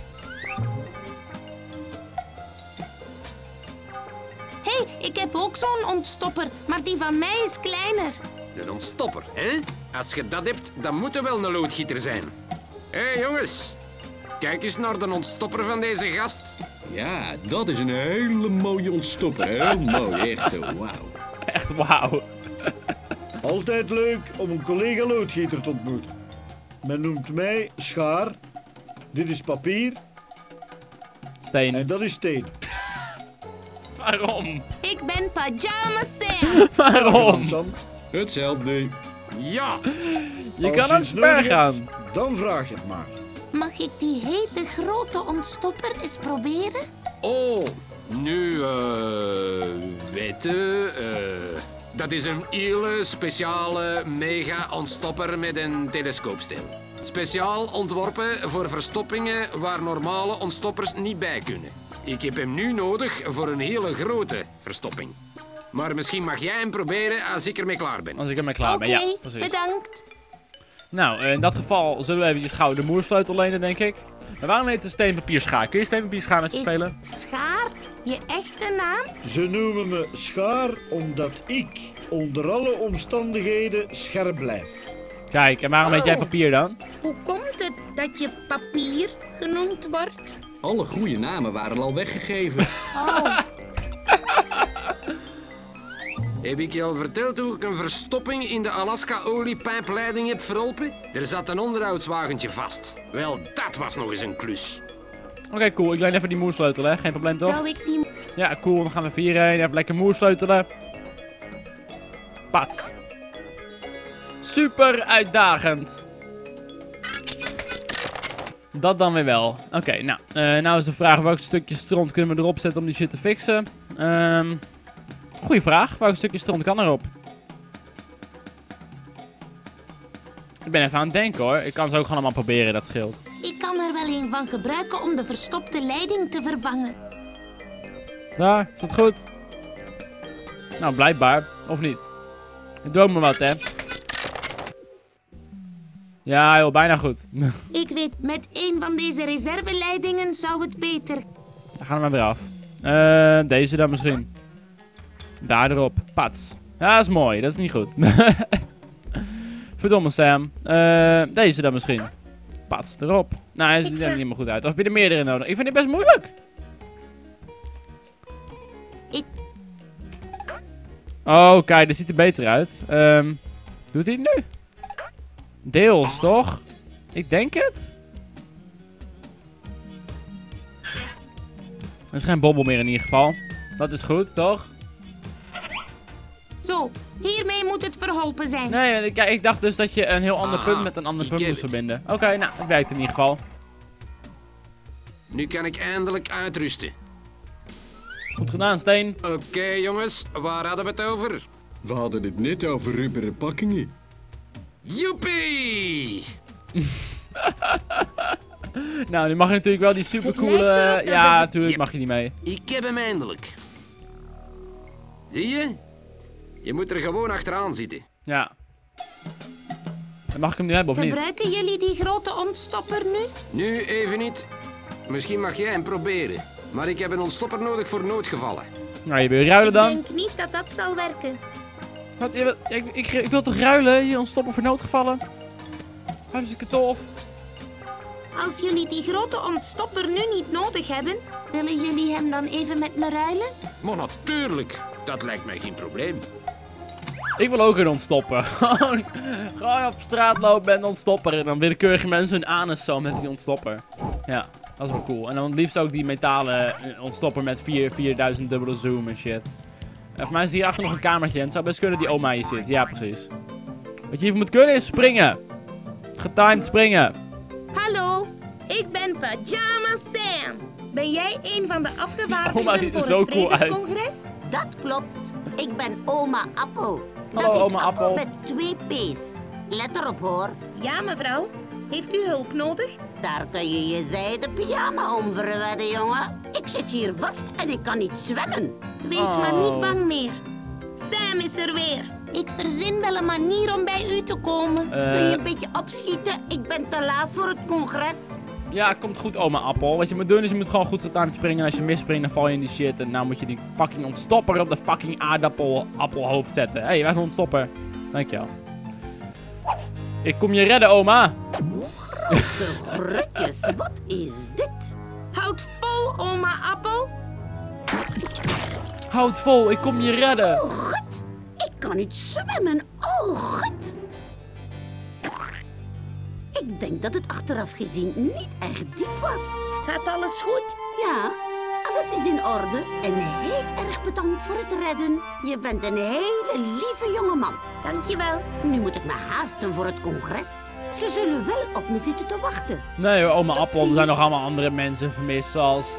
Speaker 2: Hé, hey, ik heb ook zo'n ontstopper, maar die van mij is kleiner.
Speaker 5: Een ontstopper, hè? Als je dat hebt, dan moet er wel een loodgieter zijn. Hé hey, jongens, kijk eens naar de ontstopper van deze gast.
Speaker 6: Ja, dat is een hele mooie ontstopper. Heel mooi, echt. Wauw.
Speaker 1: Echt wauw.
Speaker 4: Altijd leuk om een collega loodgieter te ontmoeten. Men noemt mij schaar. Dit is papier
Speaker 1: Steen.
Speaker 4: en dat is steen.
Speaker 1: Waarom?
Speaker 2: Ik ben Pajama Sam.
Speaker 1: Waarom?
Speaker 6: Hetzelfde.
Speaker 5: Ja,
Speaker 1: Je
Speaker 4: Als
Speaker 1: kan ook te ver gaan.
Speaker 4: dan vraag je het maar.
Speaker 2: Mag ik die hele grote ontstopper eens proberen?
Speaker 5: oh, nu, eh, weten, eh, dat is een hele speciale mega-ontstopper met een telescoopstil. Speciaal ontworpen voor verstoppingen waar normale ontstoppers niet bij kunnen. Ik heb hem nu nodig voor een hele grote verstopping. Maar misschien mag jij hem proberen als ik ermee klaar ben.
Speaker 1: Als ik ermee klaar ben. Ja, precies.
Speaker 2: bedankt.
Speaker 1: Nou, in dat geval zullen we eventjes gauw de moersleutel lenen, denk ik. Maar waarom heet het steenpapier schaar? Kun je steenpapier schaar met ze spelen?
Speaker 2: Schaar je echte naam?
Speaker 4: Ze noemen me schaar omdat ik onder alle omstandigheden scherp blijf.
Speaker 1: Kijk, en waarom heet jij
Speaker 2: Oh.
Speaker 1: papier dan?
Speaker 2: Hoe komt het dat je papier genoemd wordt?
Speaker 6: Alle goede namen waren al weggegeven.
Speaker 2: Oh,
Speaker 5: Heb ik je al verteld hoe ik een verstopping in de Alaska-oliepijpleiding heb verholpen? Er zat een onderhoudswagentje vast. Wel, dat was nog eens een klus.
Speaker 1: Oké, cool. Ik leen even die moersleutel, hè. Geen probleem, toch?
Speaker 2: zou ik die...
Speaker 1: Ja, cool. Dan gaan we vier heen. Even lekker moersleutelen. Pats. Super uitdagend. Dat dan weer wel. Oké, nou. eh, nou is de vraag welk stukje stront kunnen we erop zetten om die shit te fixen. Ehm goeie vraag. Welk stukje stront kan erop? Ik ben even aan het denken hoor. Ik kan ze ook gewoon allemaal proberen, dat scheelt.
Speaker 2: Ik kan er wel een van gebruiken om de verstopte leiding te vervangen.
Speaker 1: Daar, is dat goed? Nou, blijkbaar. Of niet? Ik doe me wat, hè. Ja, joh, bijna goed.
Speaker 2: Ik weet, met een van deze reserveleidingen zou het beter.
Speaker 1: Dan gaan we maar weer af. Eh, deze dan misschien. Daar erop. Pats. Ja, dat is mooi. Dat is niet goed. Verdomme, Sam. Eh, deze dan misschien. Pats, erop. Nou, hij ziet er niet helemaal goed uit. Of heb je er meerdere nodig? Ik vind dit best moeilijk.
Speaker 2: Ik-
Speaker 1: Oh, kijk, dit ziet er beter uit. Ehm, doet hij het nu? Deels, toch? Ik denk het. Er is geen bobbel meer in ieder geval. Dat is goed, toch?
Speaker 2: Zo, hiermee moet het verholpen zijn.
Speaker 1: Nee, ik, ik dacht dus dat je een heel ander
Speaker 5: Ah,
Speaker 1: punt met een ander punt moest
Speaker 5: it.
Speaker 1: verbinden. Oké, nou, het werkt in ieder geval.
Speaker 5: Nu kan ik eindelijk uitrusten.
Speaker 1: Goed gedaan, Steen.
Speaker 5: Oké, jongens, waar hadden we het over?
Speaker 6: We hadden het net over rubberen pakkingen.
Speaker 5: Joepie!
Speaker 1: Nou, nu mag je natuurlijk wel die supercoole... Ja, natuurlijk mag je niet mee.
Speaker 5: Ik heb hem eindelijk. Zie je? Je moet er gewoon achteraan zitten.
Speaker 1: Ja. Dan mag ik hem nu hebben, of niet?
Speaker 2: Gebruiken jullie die grote ontstopper nu?
Speaker 5: Nu even niet. Misschien mag jij hem proberen. Maar ik heb een ontstopper nodig voor noodgevallen.
Speaker 1: Nou, je wil ruilen
Speaker 2: Ik
Speaker 1: dan?
Speaker 2: denk niet dat dat zal werken.
Speaker 1: Wat, je wil- ik, ik, ik wil toch ruilen? Je ontstoppen voor noodgevallen? Hartstikke tof.
Speaker 2: Als jullie die grote ontstopper nu niet nodig hebben, willen jullie hem dan even met me ruilen?
Speaker 5: Maar natuurlijk, dat lijkt mij geen probleem.
Speaker 1: Ik wil ook een ontstopper. Gewoon, gewoon op straat lopen met een ontstopper. En dan willekeurige mensen hun anus zo met die ontstopper. Ja, dat is wel cool. En dan het liefst ook die metalen eh, ontstopper met 4, 4000 dubbele zoom en shit. En voor mij is hierachter nog een kamertje. En het zou best kunnen dat die oma hier zit. Ja, precies. Wat je hiervoor moet kunnen is springen. Getimed springen.
Speaker 2: Hallo, ik ben Pajama Sam. Ben jij een van de afgevaardigden
Speaker 1: oma ziet er
Speaker 2: voor
Speaker 1: zo
Speaker 2: het
Speaker 1: cool uit.
Speaker 2: Dat klopt. Ik ben oma Appel.
Speaker 1: Hallo,
Speaker 2: Dat is
Speaker 1: oma Appel.
Speaker 2: met twee P's. Let erop hoor. Ja mevrouw, heeft u hulp nodig? Daar kun je je zijde pyjama om verwedden, jongen. Ik zit hier vast en ik kan niet zwemmen. Wees maar
Speaker 1: Oh.
Speaker 2: niet bang meer. Sam is er weer. Ik verzin wel een manier om bij u te komen.
Speaker 1: Eh.
Speaker 2: Kun je een beetje opschieten? Ik ben te laat voor het congres.
Speaker 1: Ja, komt goed, oma Appel. Wat je moet doen is je moet gewoon goed getimed springen. En als je misspringt, dan val je in die shit. En nou moet je die fucking ontstopper op de fucking aardappel appelhoofd zetten. Hé, hey, waar is mijn ontstopper? Dankjewel. Ik kom je redden, oma.
Speaker 2: Rukjes, wat is dit? Houd vol, oma Appel.
Speaker 1: Houd vol, ik kom je redden.
Speaker 2: Oh, god. Ik kan niet zwemmen. Oh, god. Ik denk dat het achteraf gezien niet echt diep was. Gaat alles goed? Ja, alles is in orde. En heel erg bedankt voor het redden. Je bent een hele lieve jongeman. Dankjewel. Nu moet ik me haasten voor het congres. Ze zullen wel op me zitten te wachten.
Speaker 1: Nee hoor, oma Appel. Er zijn nog allemaal andere mensen vermist. Zoals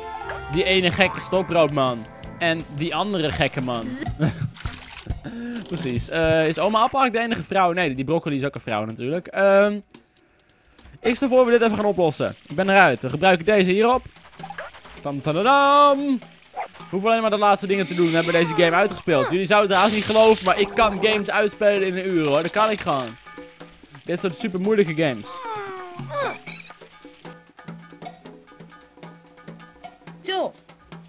Speaker 1: die ene gekke stokbroodman. En die andere gekke man. Precies. Eh, is oma Appel eigenlijk de enige vrouw? Nee, die broccoli is ook een vrouw natuurlijk. Ehm ik stel voor we dit even gaan oplossen. Ik ben eruit. We gebruiken deze hierop. Tam tadadam. We hoeven alleen maar de laatste dingen te doen. We hebben deze game uitgespeeld. Jullie zouden het haast niet geloven, maar ik kan games uitspelen in een uur hoor. Dat kan ik gewoon. Dit soort super moeilijke games.
Speaker 2: Zo,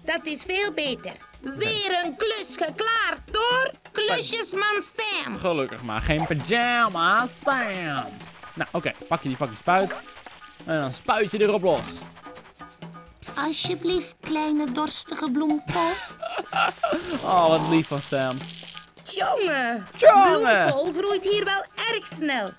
Speaker 2: dat is veel beter. Weer een klus geklaard door Klusjesman Sam.
Speaker 1: Gelukkig maar, geen pyjama Sam. Nou, oké, pak je die fucking spuit. En dan spuit je erop los. Psst.
Speaker 2: Alsjeblieft, kleine dorstige bloemkool.
Speaker 1: Oh, wat lief van Sam.
Speaker 2: Jongen,
Speaker 1: Jongen!
Speaker 2: bloemkool groeit hier wel erg snel.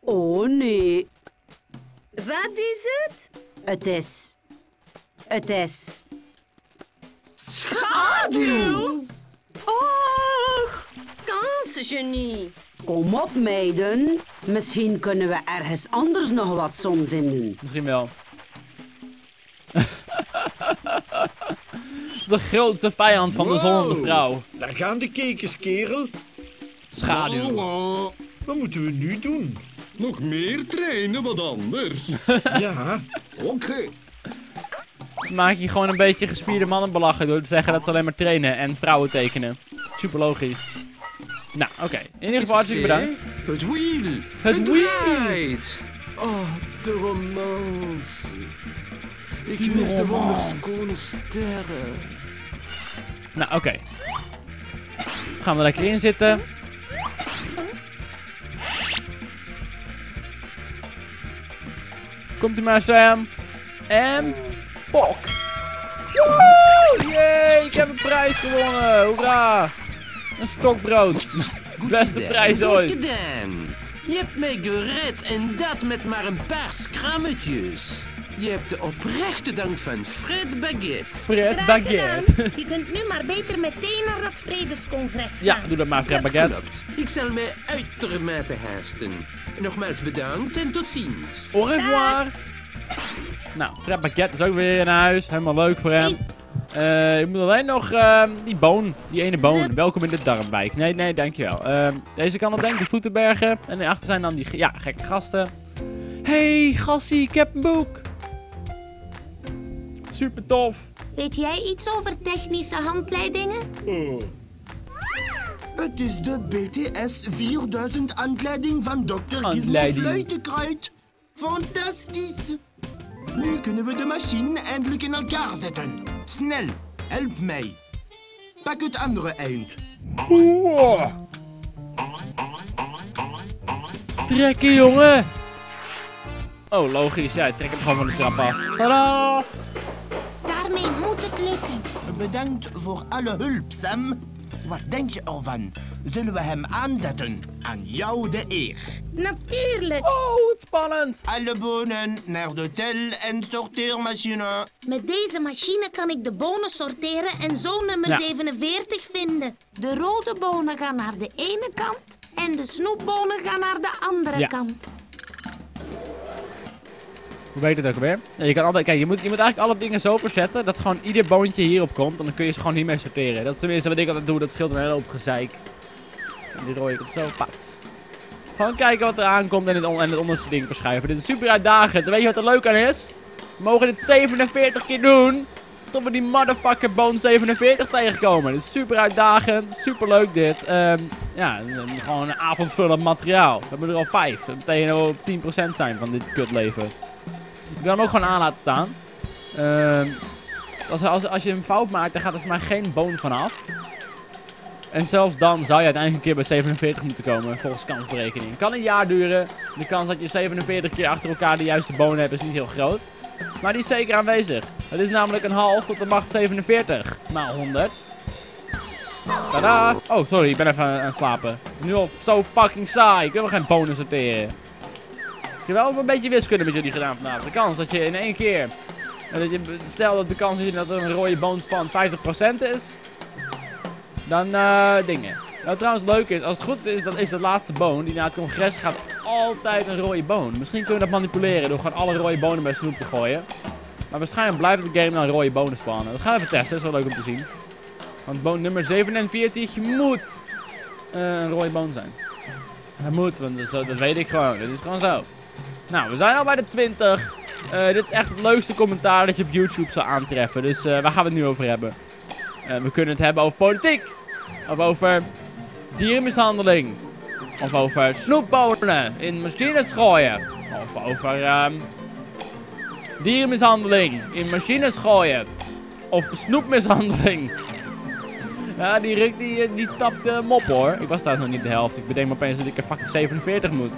Speaker 9: Oh nee,
Speaker 2: Wat is het?
Speaker 9: het is. Het is.
Speaker 2: Schaduw!
Speaker 3: Och, kansengenie.
Speaker 9: Kom op, meiden. Misschien kunnen we ergens anders nog wat zon vinden.
Speaker 1: Misschien wel. Het is de grootste vijand van de zon vrouw.
Speaker 4: Daar gaan de kekers, kerel.
Speaker 1: Schaduw.
Speaker 6: Wat moeten we nu doen?
Speaker 5: Nog meer trainen, wat anders.
Speaker 6: Ja,
Speaker 5: Oké.
Speaker 1: Ze maken hier gewoon een beetje gespierde mannen belachelijk door te zeggen dat ze alleen maar trainen en vrouwen tekenen. Super logisch. Nou, oké. In ieder geval hartstikke bedankt.
Speaker 5: Het wiel.
Speaker 1: Het wiel.
Speaker 5: Oh, de romance. Ik
Speaker 1: Die
Speaker 5: mis de
Speaker 1: romance.
Speaker 5: wonderschone sterren.
Speaker 1: Nou, oké. Gaan we er lekker in zitten. Komt u maar, Sam. En pok. Woe! Jee, ik heb een prijs gewonnen. Hoera. Een stokbrood. Beste prijs ooit.
Speaker 8: Je hebt mij gered en dat met maar een paar schrammetjes. Je hebt de oprechte dank van Fred Baguette.
Speaker 1: Fred Baguette.
Speaker 2: Je kunt nu maar beter meteen naar dat vredescongres gaan.
Speaker 1: Ja, doe dat maar, Fred Baguette.
Speaker 8: Klopt. Ik zal mij uitermate haasten. Nogmaals bedankt en tot ziens.
Speaker 1: Au revoir. Nou, Fred Baguette is ook weer in huis. Helemaal leuk voor hem. Eh, ik moet alleen nog ehm, die boon, die ene boon. Welkom in de Darmwijk. Nee, nee, dankjewel. Ehm deze kan op denk ik de voetenbergen. En daarachter zijn dan die ja, gekke gasten. Hey, gassie, ik heb een boek. Super tof.
Speaker 2: Weet jij iets over technische handleidingen?
Speaker 7: Het is de BTS 4000 handleiding van Dr. Gizmo
Speaker 1: Handleiding.
Speaker 7: Fluitenkruid. Fantastisch. Nu kunnen we de machine eindelijk in elkaar zetten. Snel, help mij. Pak het andere eind.
Speaker 1: Wow. Trekken, jongen. Oh, logisch. Ja, ik trek hem gewoon van de trap af. Tada!
Speaker 2: Daarmee moet het lukken.
Speaker 7: Bedankt voor alle hulp, Sam. Wat denk je ervan? Zullen we hem aanzetten? Aan jou de eer.
Speaker 2: Natuurlijk.
Speaker 1: Oh, wat spannend.
Speaker 7: Alle bonen naar de tel- en sorteermachine.
Speaker 2: Met deze machine kan ik de bonen sorteren en zo nummer
Speaker 1: Ja.
Speaker 2: 47 vinden. De rode bonen gaan naar de ene kant en de snoepbonen gaan naar de andere
Speaker 1: Ja.
Speaker 2: kant.
Speaker 1: Hoe weet het ook weer? Je kan altijd, kijk, je moet, je moet eigenlijk alle dingen zo verzetten dat gewoon ieder boontje hierop komt. En dan kun je ze gewoon hiermee sorteren. Dat is tenminste wat ik altijd doe. Dat scheelt een hele hoop gezeik. En die rode komt zo, pats. Gewoon kijken wat er aankomt en het, en het onderste ding verschuiven. Dit is super uitdagend. En weet je wat er leuk aan is? We mogen dit 47 keer doen. Tot we die motherfucker Bone 47 tegenkomen. Dit is super uitdagend. Super leuk dit. Ehm, ja, gewoon een avondvullend materiaal. We hebben er al vijf. Dat meteen al 10% zijn van dit kutleven. Ik kan hem ook gewoon aan laten staan. Ehm, als, als, als je hem fout maakt, dan gaat er voor mij geen boon vanaf. En zelfs dan zou je uiteindelijk een keer bij 47 moeten komen, volgens kansberekening. Kan een jaar duren. De kans dat je 47 keer achter elkaar de juiste bonen hebt is niet heel groot. Maar die is zeker aanwezig. Het is namelijk een half tot de macht 47 maal 100. Tada! Oh, sorry, ik ben even aan het slapen. Het is nu al zo fucking saai. Ik wil geen bonen sorteren. Heb wel een beetje wiskunde met jullie gedaan vandaag. De kans dat je in één keer... Dat je, stel dat de kans dat, dat een rode boonspan 50% is. Dan eh dingen. Nou trouwens leuk is, als het goed is, dan is de laatste boon die naar het congres gaat altijd een rode boon. Misschien kunnen we dat manipuleren door gewoon alle rode bonen bij Snoep te gooien. Maar waarschijnlijk blijft de game dan rode bonen spannen. Dat gaan we even testen, dat is wel leuk om te zien. Want boon nummer 47 moet eh, een rode boon zijn. Dat moet, want dat, dat weet ik gewoon. Dat is gewoon zo. Nou, we zijn al bij de 20. Eh, dit is echt het leukste commentaar dat je op YouTube zou aantreffen. Dus eh, waar gaan we het nu over hebben? Eh, we kunnen het hebben over politiek. Of over dierenmishandeling. Of over snoepbonen in machines gooien. Of over ehm, dierenmishandeling in machines gooien. Of snoepmishandeling. Ja, die Rick die, die tapte mop hoor. Ik was trouwens nog niet de helft. Ik bedenk me opeens dat ik er fucking 47 moet.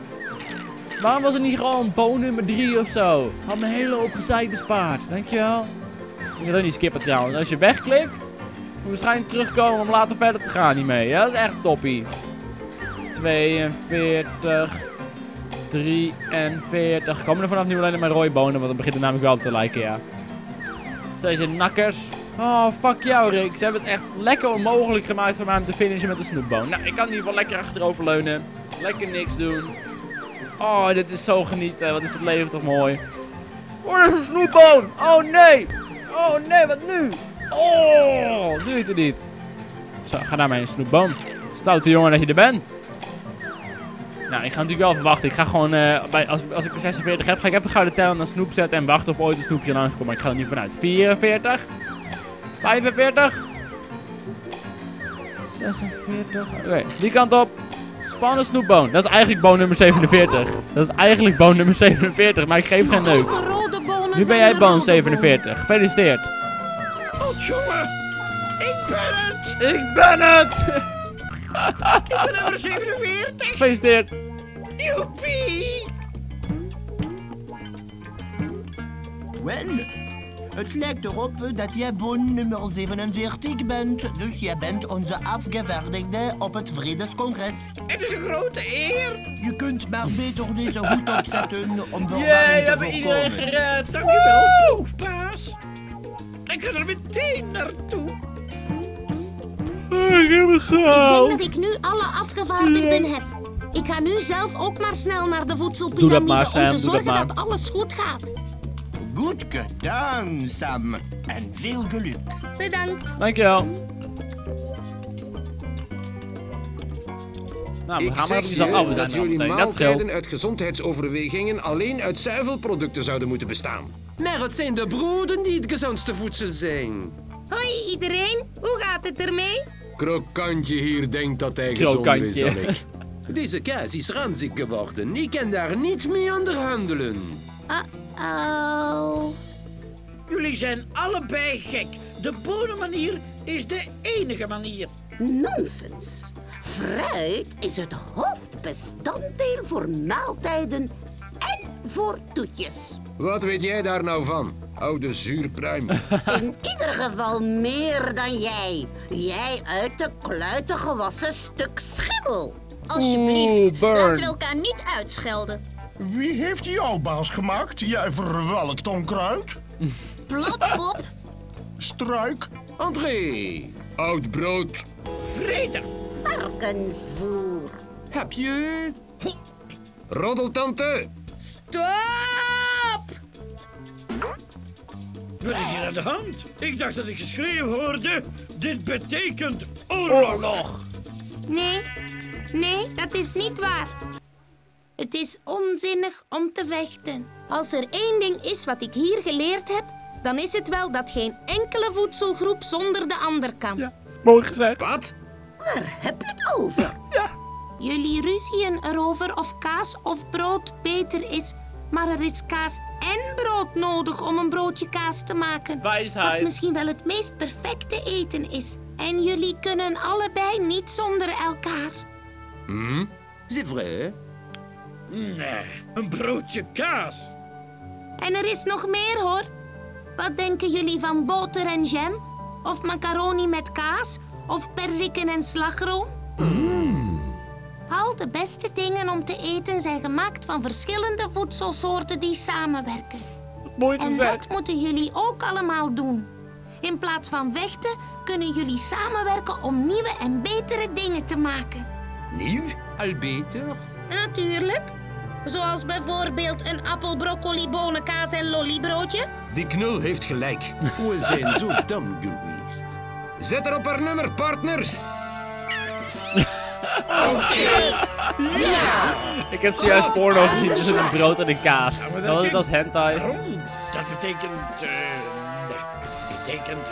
Speaker 1: Waarom was het niet gewoon boon nummer 3 of zo? Had me een hele hoop gezeik bespaard. Dankjewel. Je moet ook niet skippen trouwens. Als je wegklikt, moet je waarschijnlijk terugkomen om later verder te gaan hiermee. Ja, dat is echt toppie. 42. 43. Komen er vanaf nu alleen maar rode bonen, want dan begint namelijk wel op te lijken, ja. Deze nakkers. Oh, fuck jou, Rick. Ze hebben het echt lekker onmogelijk gemaakt voor mij om te finishen met de snoepboon. Nou, ik kan in ieder geval lekker achteroverleunen. Lekker niks doen. Oh, dit is zo genieten. Wat is het leven toch mooi. Oh, er is een snoepboon. Oh, nee. Oh, nee, wat nu? Oh, doe het niet. Zo, ga naar mijn snoepboom. Stoute jongen dat je er bent. Nou, ik ga natuurlijk wel even wachten. Ik ga gewoon, eh, bij, als, als ik 46 heb, ga ik even gauw de teller naar snoep zetten en wachten of ooit een snoepje langskomt. Maar ik ga er niet vanuit. 44. 45. 46. Oké, die kant op. Spannende snoepboon. Dat is eigenlijk boon nummer 47. Dat is eigenlijk boon nummer 47, maar ik geef geen neuk. Nu ben jij boon
Speaker 9: rode
Speaker 1: 47. Gefeliciteerd.
Speaker 4: Oh, jongen. Ik ben het.
Speaker 1: Ik ben het!
Speaker 4: Ik ben nummer 47.
Speaker 1: Gefeliciteerd.
Speaker 4: Joepie.
Speaker 7: Wel, het lijkt erop dat jij boon nummer 47 bent. Dus jij bent onze afgevaardigde op het Vredescongres.
Speaker 4: Het is een grote eer.
Speaker 7: Je kunt maar beter deze hoed opzetten om de
Speaker 1: we hebben iedereen gered.
Speaker 4: Dankjewel, proefbaas. Ik ga er meteen naartoe.
Speaker 1: Ik heb het
Speaker 2: Ik denk
Speaker 1: gehaald.
Speaker 2: dat ik nu alle afgevaardigden
Speaker 1: Yes.
Speaker 2: heb. Ik ga nu zelf ook maar snel naar de voedselpiramide
Speaker 1: Doe dat maar, Sam,
Speaker 2: om te
Speaker 1: doe dat
Speaker 2: zorgen
Speaker 1: maar.
Speaker 2: dat alles goed gaat.
Speaker 7: Goed gedaan, Sam. En veel geluk.
Speaker 2: Bedankt.
Speaker 1: Dankjewel. Nou, we
Speaker 5: Ik
Speaker 1: gaan maar
Speaker 5: zeg
Speaker 1: even
Speaker 5: je
Speaker 1: Oh, we zijn
Speaker 5: dat jullie
Speaker 1: meteen. Dat scheelt.
Speaker 5: uit gezondheidsoverwegingen alleen uit zuivelproducten zouden moeten bestaan.
Speaker 11: Maar het zijn de broden die het gezondste voedsel zijn.
Speaker 2: Hoi iedereen, hoe gaat het ermee?
Speaker 5: Krokantje hier denkt dat hij gezonder is
Speaker 1: Krokantje.
Speaker 5: dan ik.
Speaker 11: Deze kaas is ranzig geworden. Ik kan daar niet mee onderhandelen.
Speaker 2: Uh-oh.
Speaker 4: Jullie zijn allebei gek. De bonenmanier is de enige manier.
Speaker 9: Nonsens. Fruit is het hoofdbestanddeel voor maaltijden en voor toetjes.
Speaker 5: Wat weet jij daar nou van, oude zuurpruim?
Speaker 9: In ieder geval meer dan jij. Jij uit de kluiten gewassen stuk schimmel.
Speaker 2: Alsjeblieft,
Speaker 1: burn.
Speaker 2: laten we elkaar niet uitschelden.
Speaker 4: Wie heeft jou baas gemaakt, jij verwelkt onkruid?
Speaker 2: Plotpop,
Speaker 4: Struik,
Speaker 5: André, oud brood.
Speaker 4: vrede.
Speaker 9: Varkensvoer.
Speaker 11: Heb je?
Speaker 5: Roddeltante,
Speaker 2: stop!
Speaker 4: Wat is hier aan de hand? Ik dacht dat ik geschreeuw hoorde. Dit betekent oorlog.
Speaker 1: Oorlog.
Speaker 2: Nee, nee, dat is niet waar. Het is onzinnig om te vechten. Als er één ding is wat ik hier geleerd heb, dan is het wel dat geen enkele voedselgroep zonder de ander kan.
Speaker 1: Ja, is mooi gezegd.
Speaker 5: wat?
Speaker 9: Waar heb je het over?
Speaker 2: Jullie ruzien erover of kaas of brood beter is, maar er is kaas en brood nodig om een broodje kaas te maken. Wat
Speaker 1: Wijsheid.
Speaker 2: misschien wel het meest perfecte eten is. En jullie kunnen allebei niet zonder elkaar.
Speaker 5: Hm?
Speaker 11: C'est vrai.
Speaker 4: Nee, een broodje kaas.
Speaker 2: En er is nog meer hoor. Wat denken jullie van boter en jam? Of macaroni met kaas? Of perziken en slagroom? Al de beste dingen om te eten zijn gemaakt van verschillende voedselsoorten die samenwerken.
Speaker 1: Mooi
Speaker 2: En dat moeten jullie ook allemaal doen. In plaats van vechten kunnen jullie samenwerken om nieuwe en betere dingen te maken.
Speaker 11: Nieuw? Al beter?
Speaker 2: Natuurlijk. Zoals bijvoorbeeld een appel, broccoli, bonen, kaas en lollybroodje.
Speaker 5: Die knul heeft gelijk.
Speaker 11: We zijn zo dom geweest.
Speaker 5: Zet er op haar nummer, partner.
Speaker 1: Ik heb zojuist porno gezien tussen een brood en een kaas.
Speaker 4: Ja, dat
Speaker 1: Dat is
Speaker 4: is-
Speaker 1: dat is hentai.
Speaker 4: Waarom? Dat betekent... eh nee, betekent...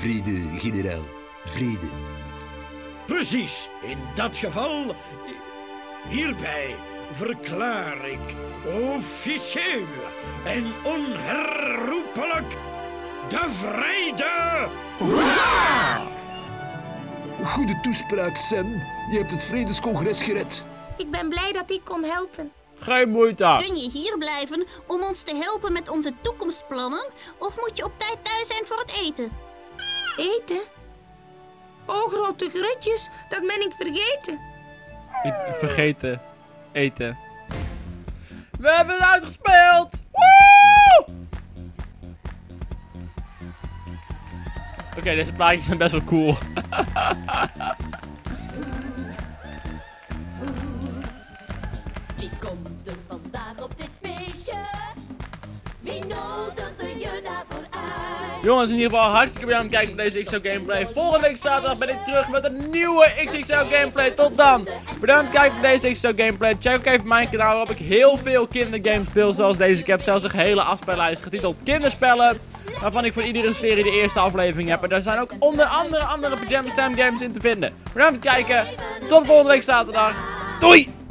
Speaker 6: Vrede, generaal. Vrede.
Speaker 4: Precies, in dat geval... Hierbij verklaar ik officieel en onherroepelijk de vrede...
Speaker 6: Goede toespraak, Sam. Je hebt het Vredescongres gered.
Speaker 2: Ik ben blij dat ik kon helpen.
Speaker 1: Geen moeite.
Speaker 2: Kun je hier blijven om ons te helpen met onze toekomstplannen? Of moet je op tijd thuis zijn voor het eten? Eten? Oh, grote grutjes, dat ben ik vergeten.
Speaker 1: Ik vergeten. Eten. We hebben het uitgespeeld! Oké, deze plaatjes zijn best wel cool. Jongens, in ieder geval hartstikke bedankt voor kijken naar deze XO gameplay. Volgende week zaterdag ben ik terug met een nieuwe XXL gameplay. Tot dan. Bedankt voor het kijken naar deze XO gameplay. Check ook even mijn kanaal waarop ik heel veel kindergames speel zoals deze. Ik heb zelfs een hele afspeellijst getiteld kinderspellen. Waarvan ik voor iedere serie de eerste aflevering heb. En daar zijn ook onder andere andere Pyjama Sam games in te vinden. Bedankt voor het kijken. Tot volgende week zaterdag. Doei!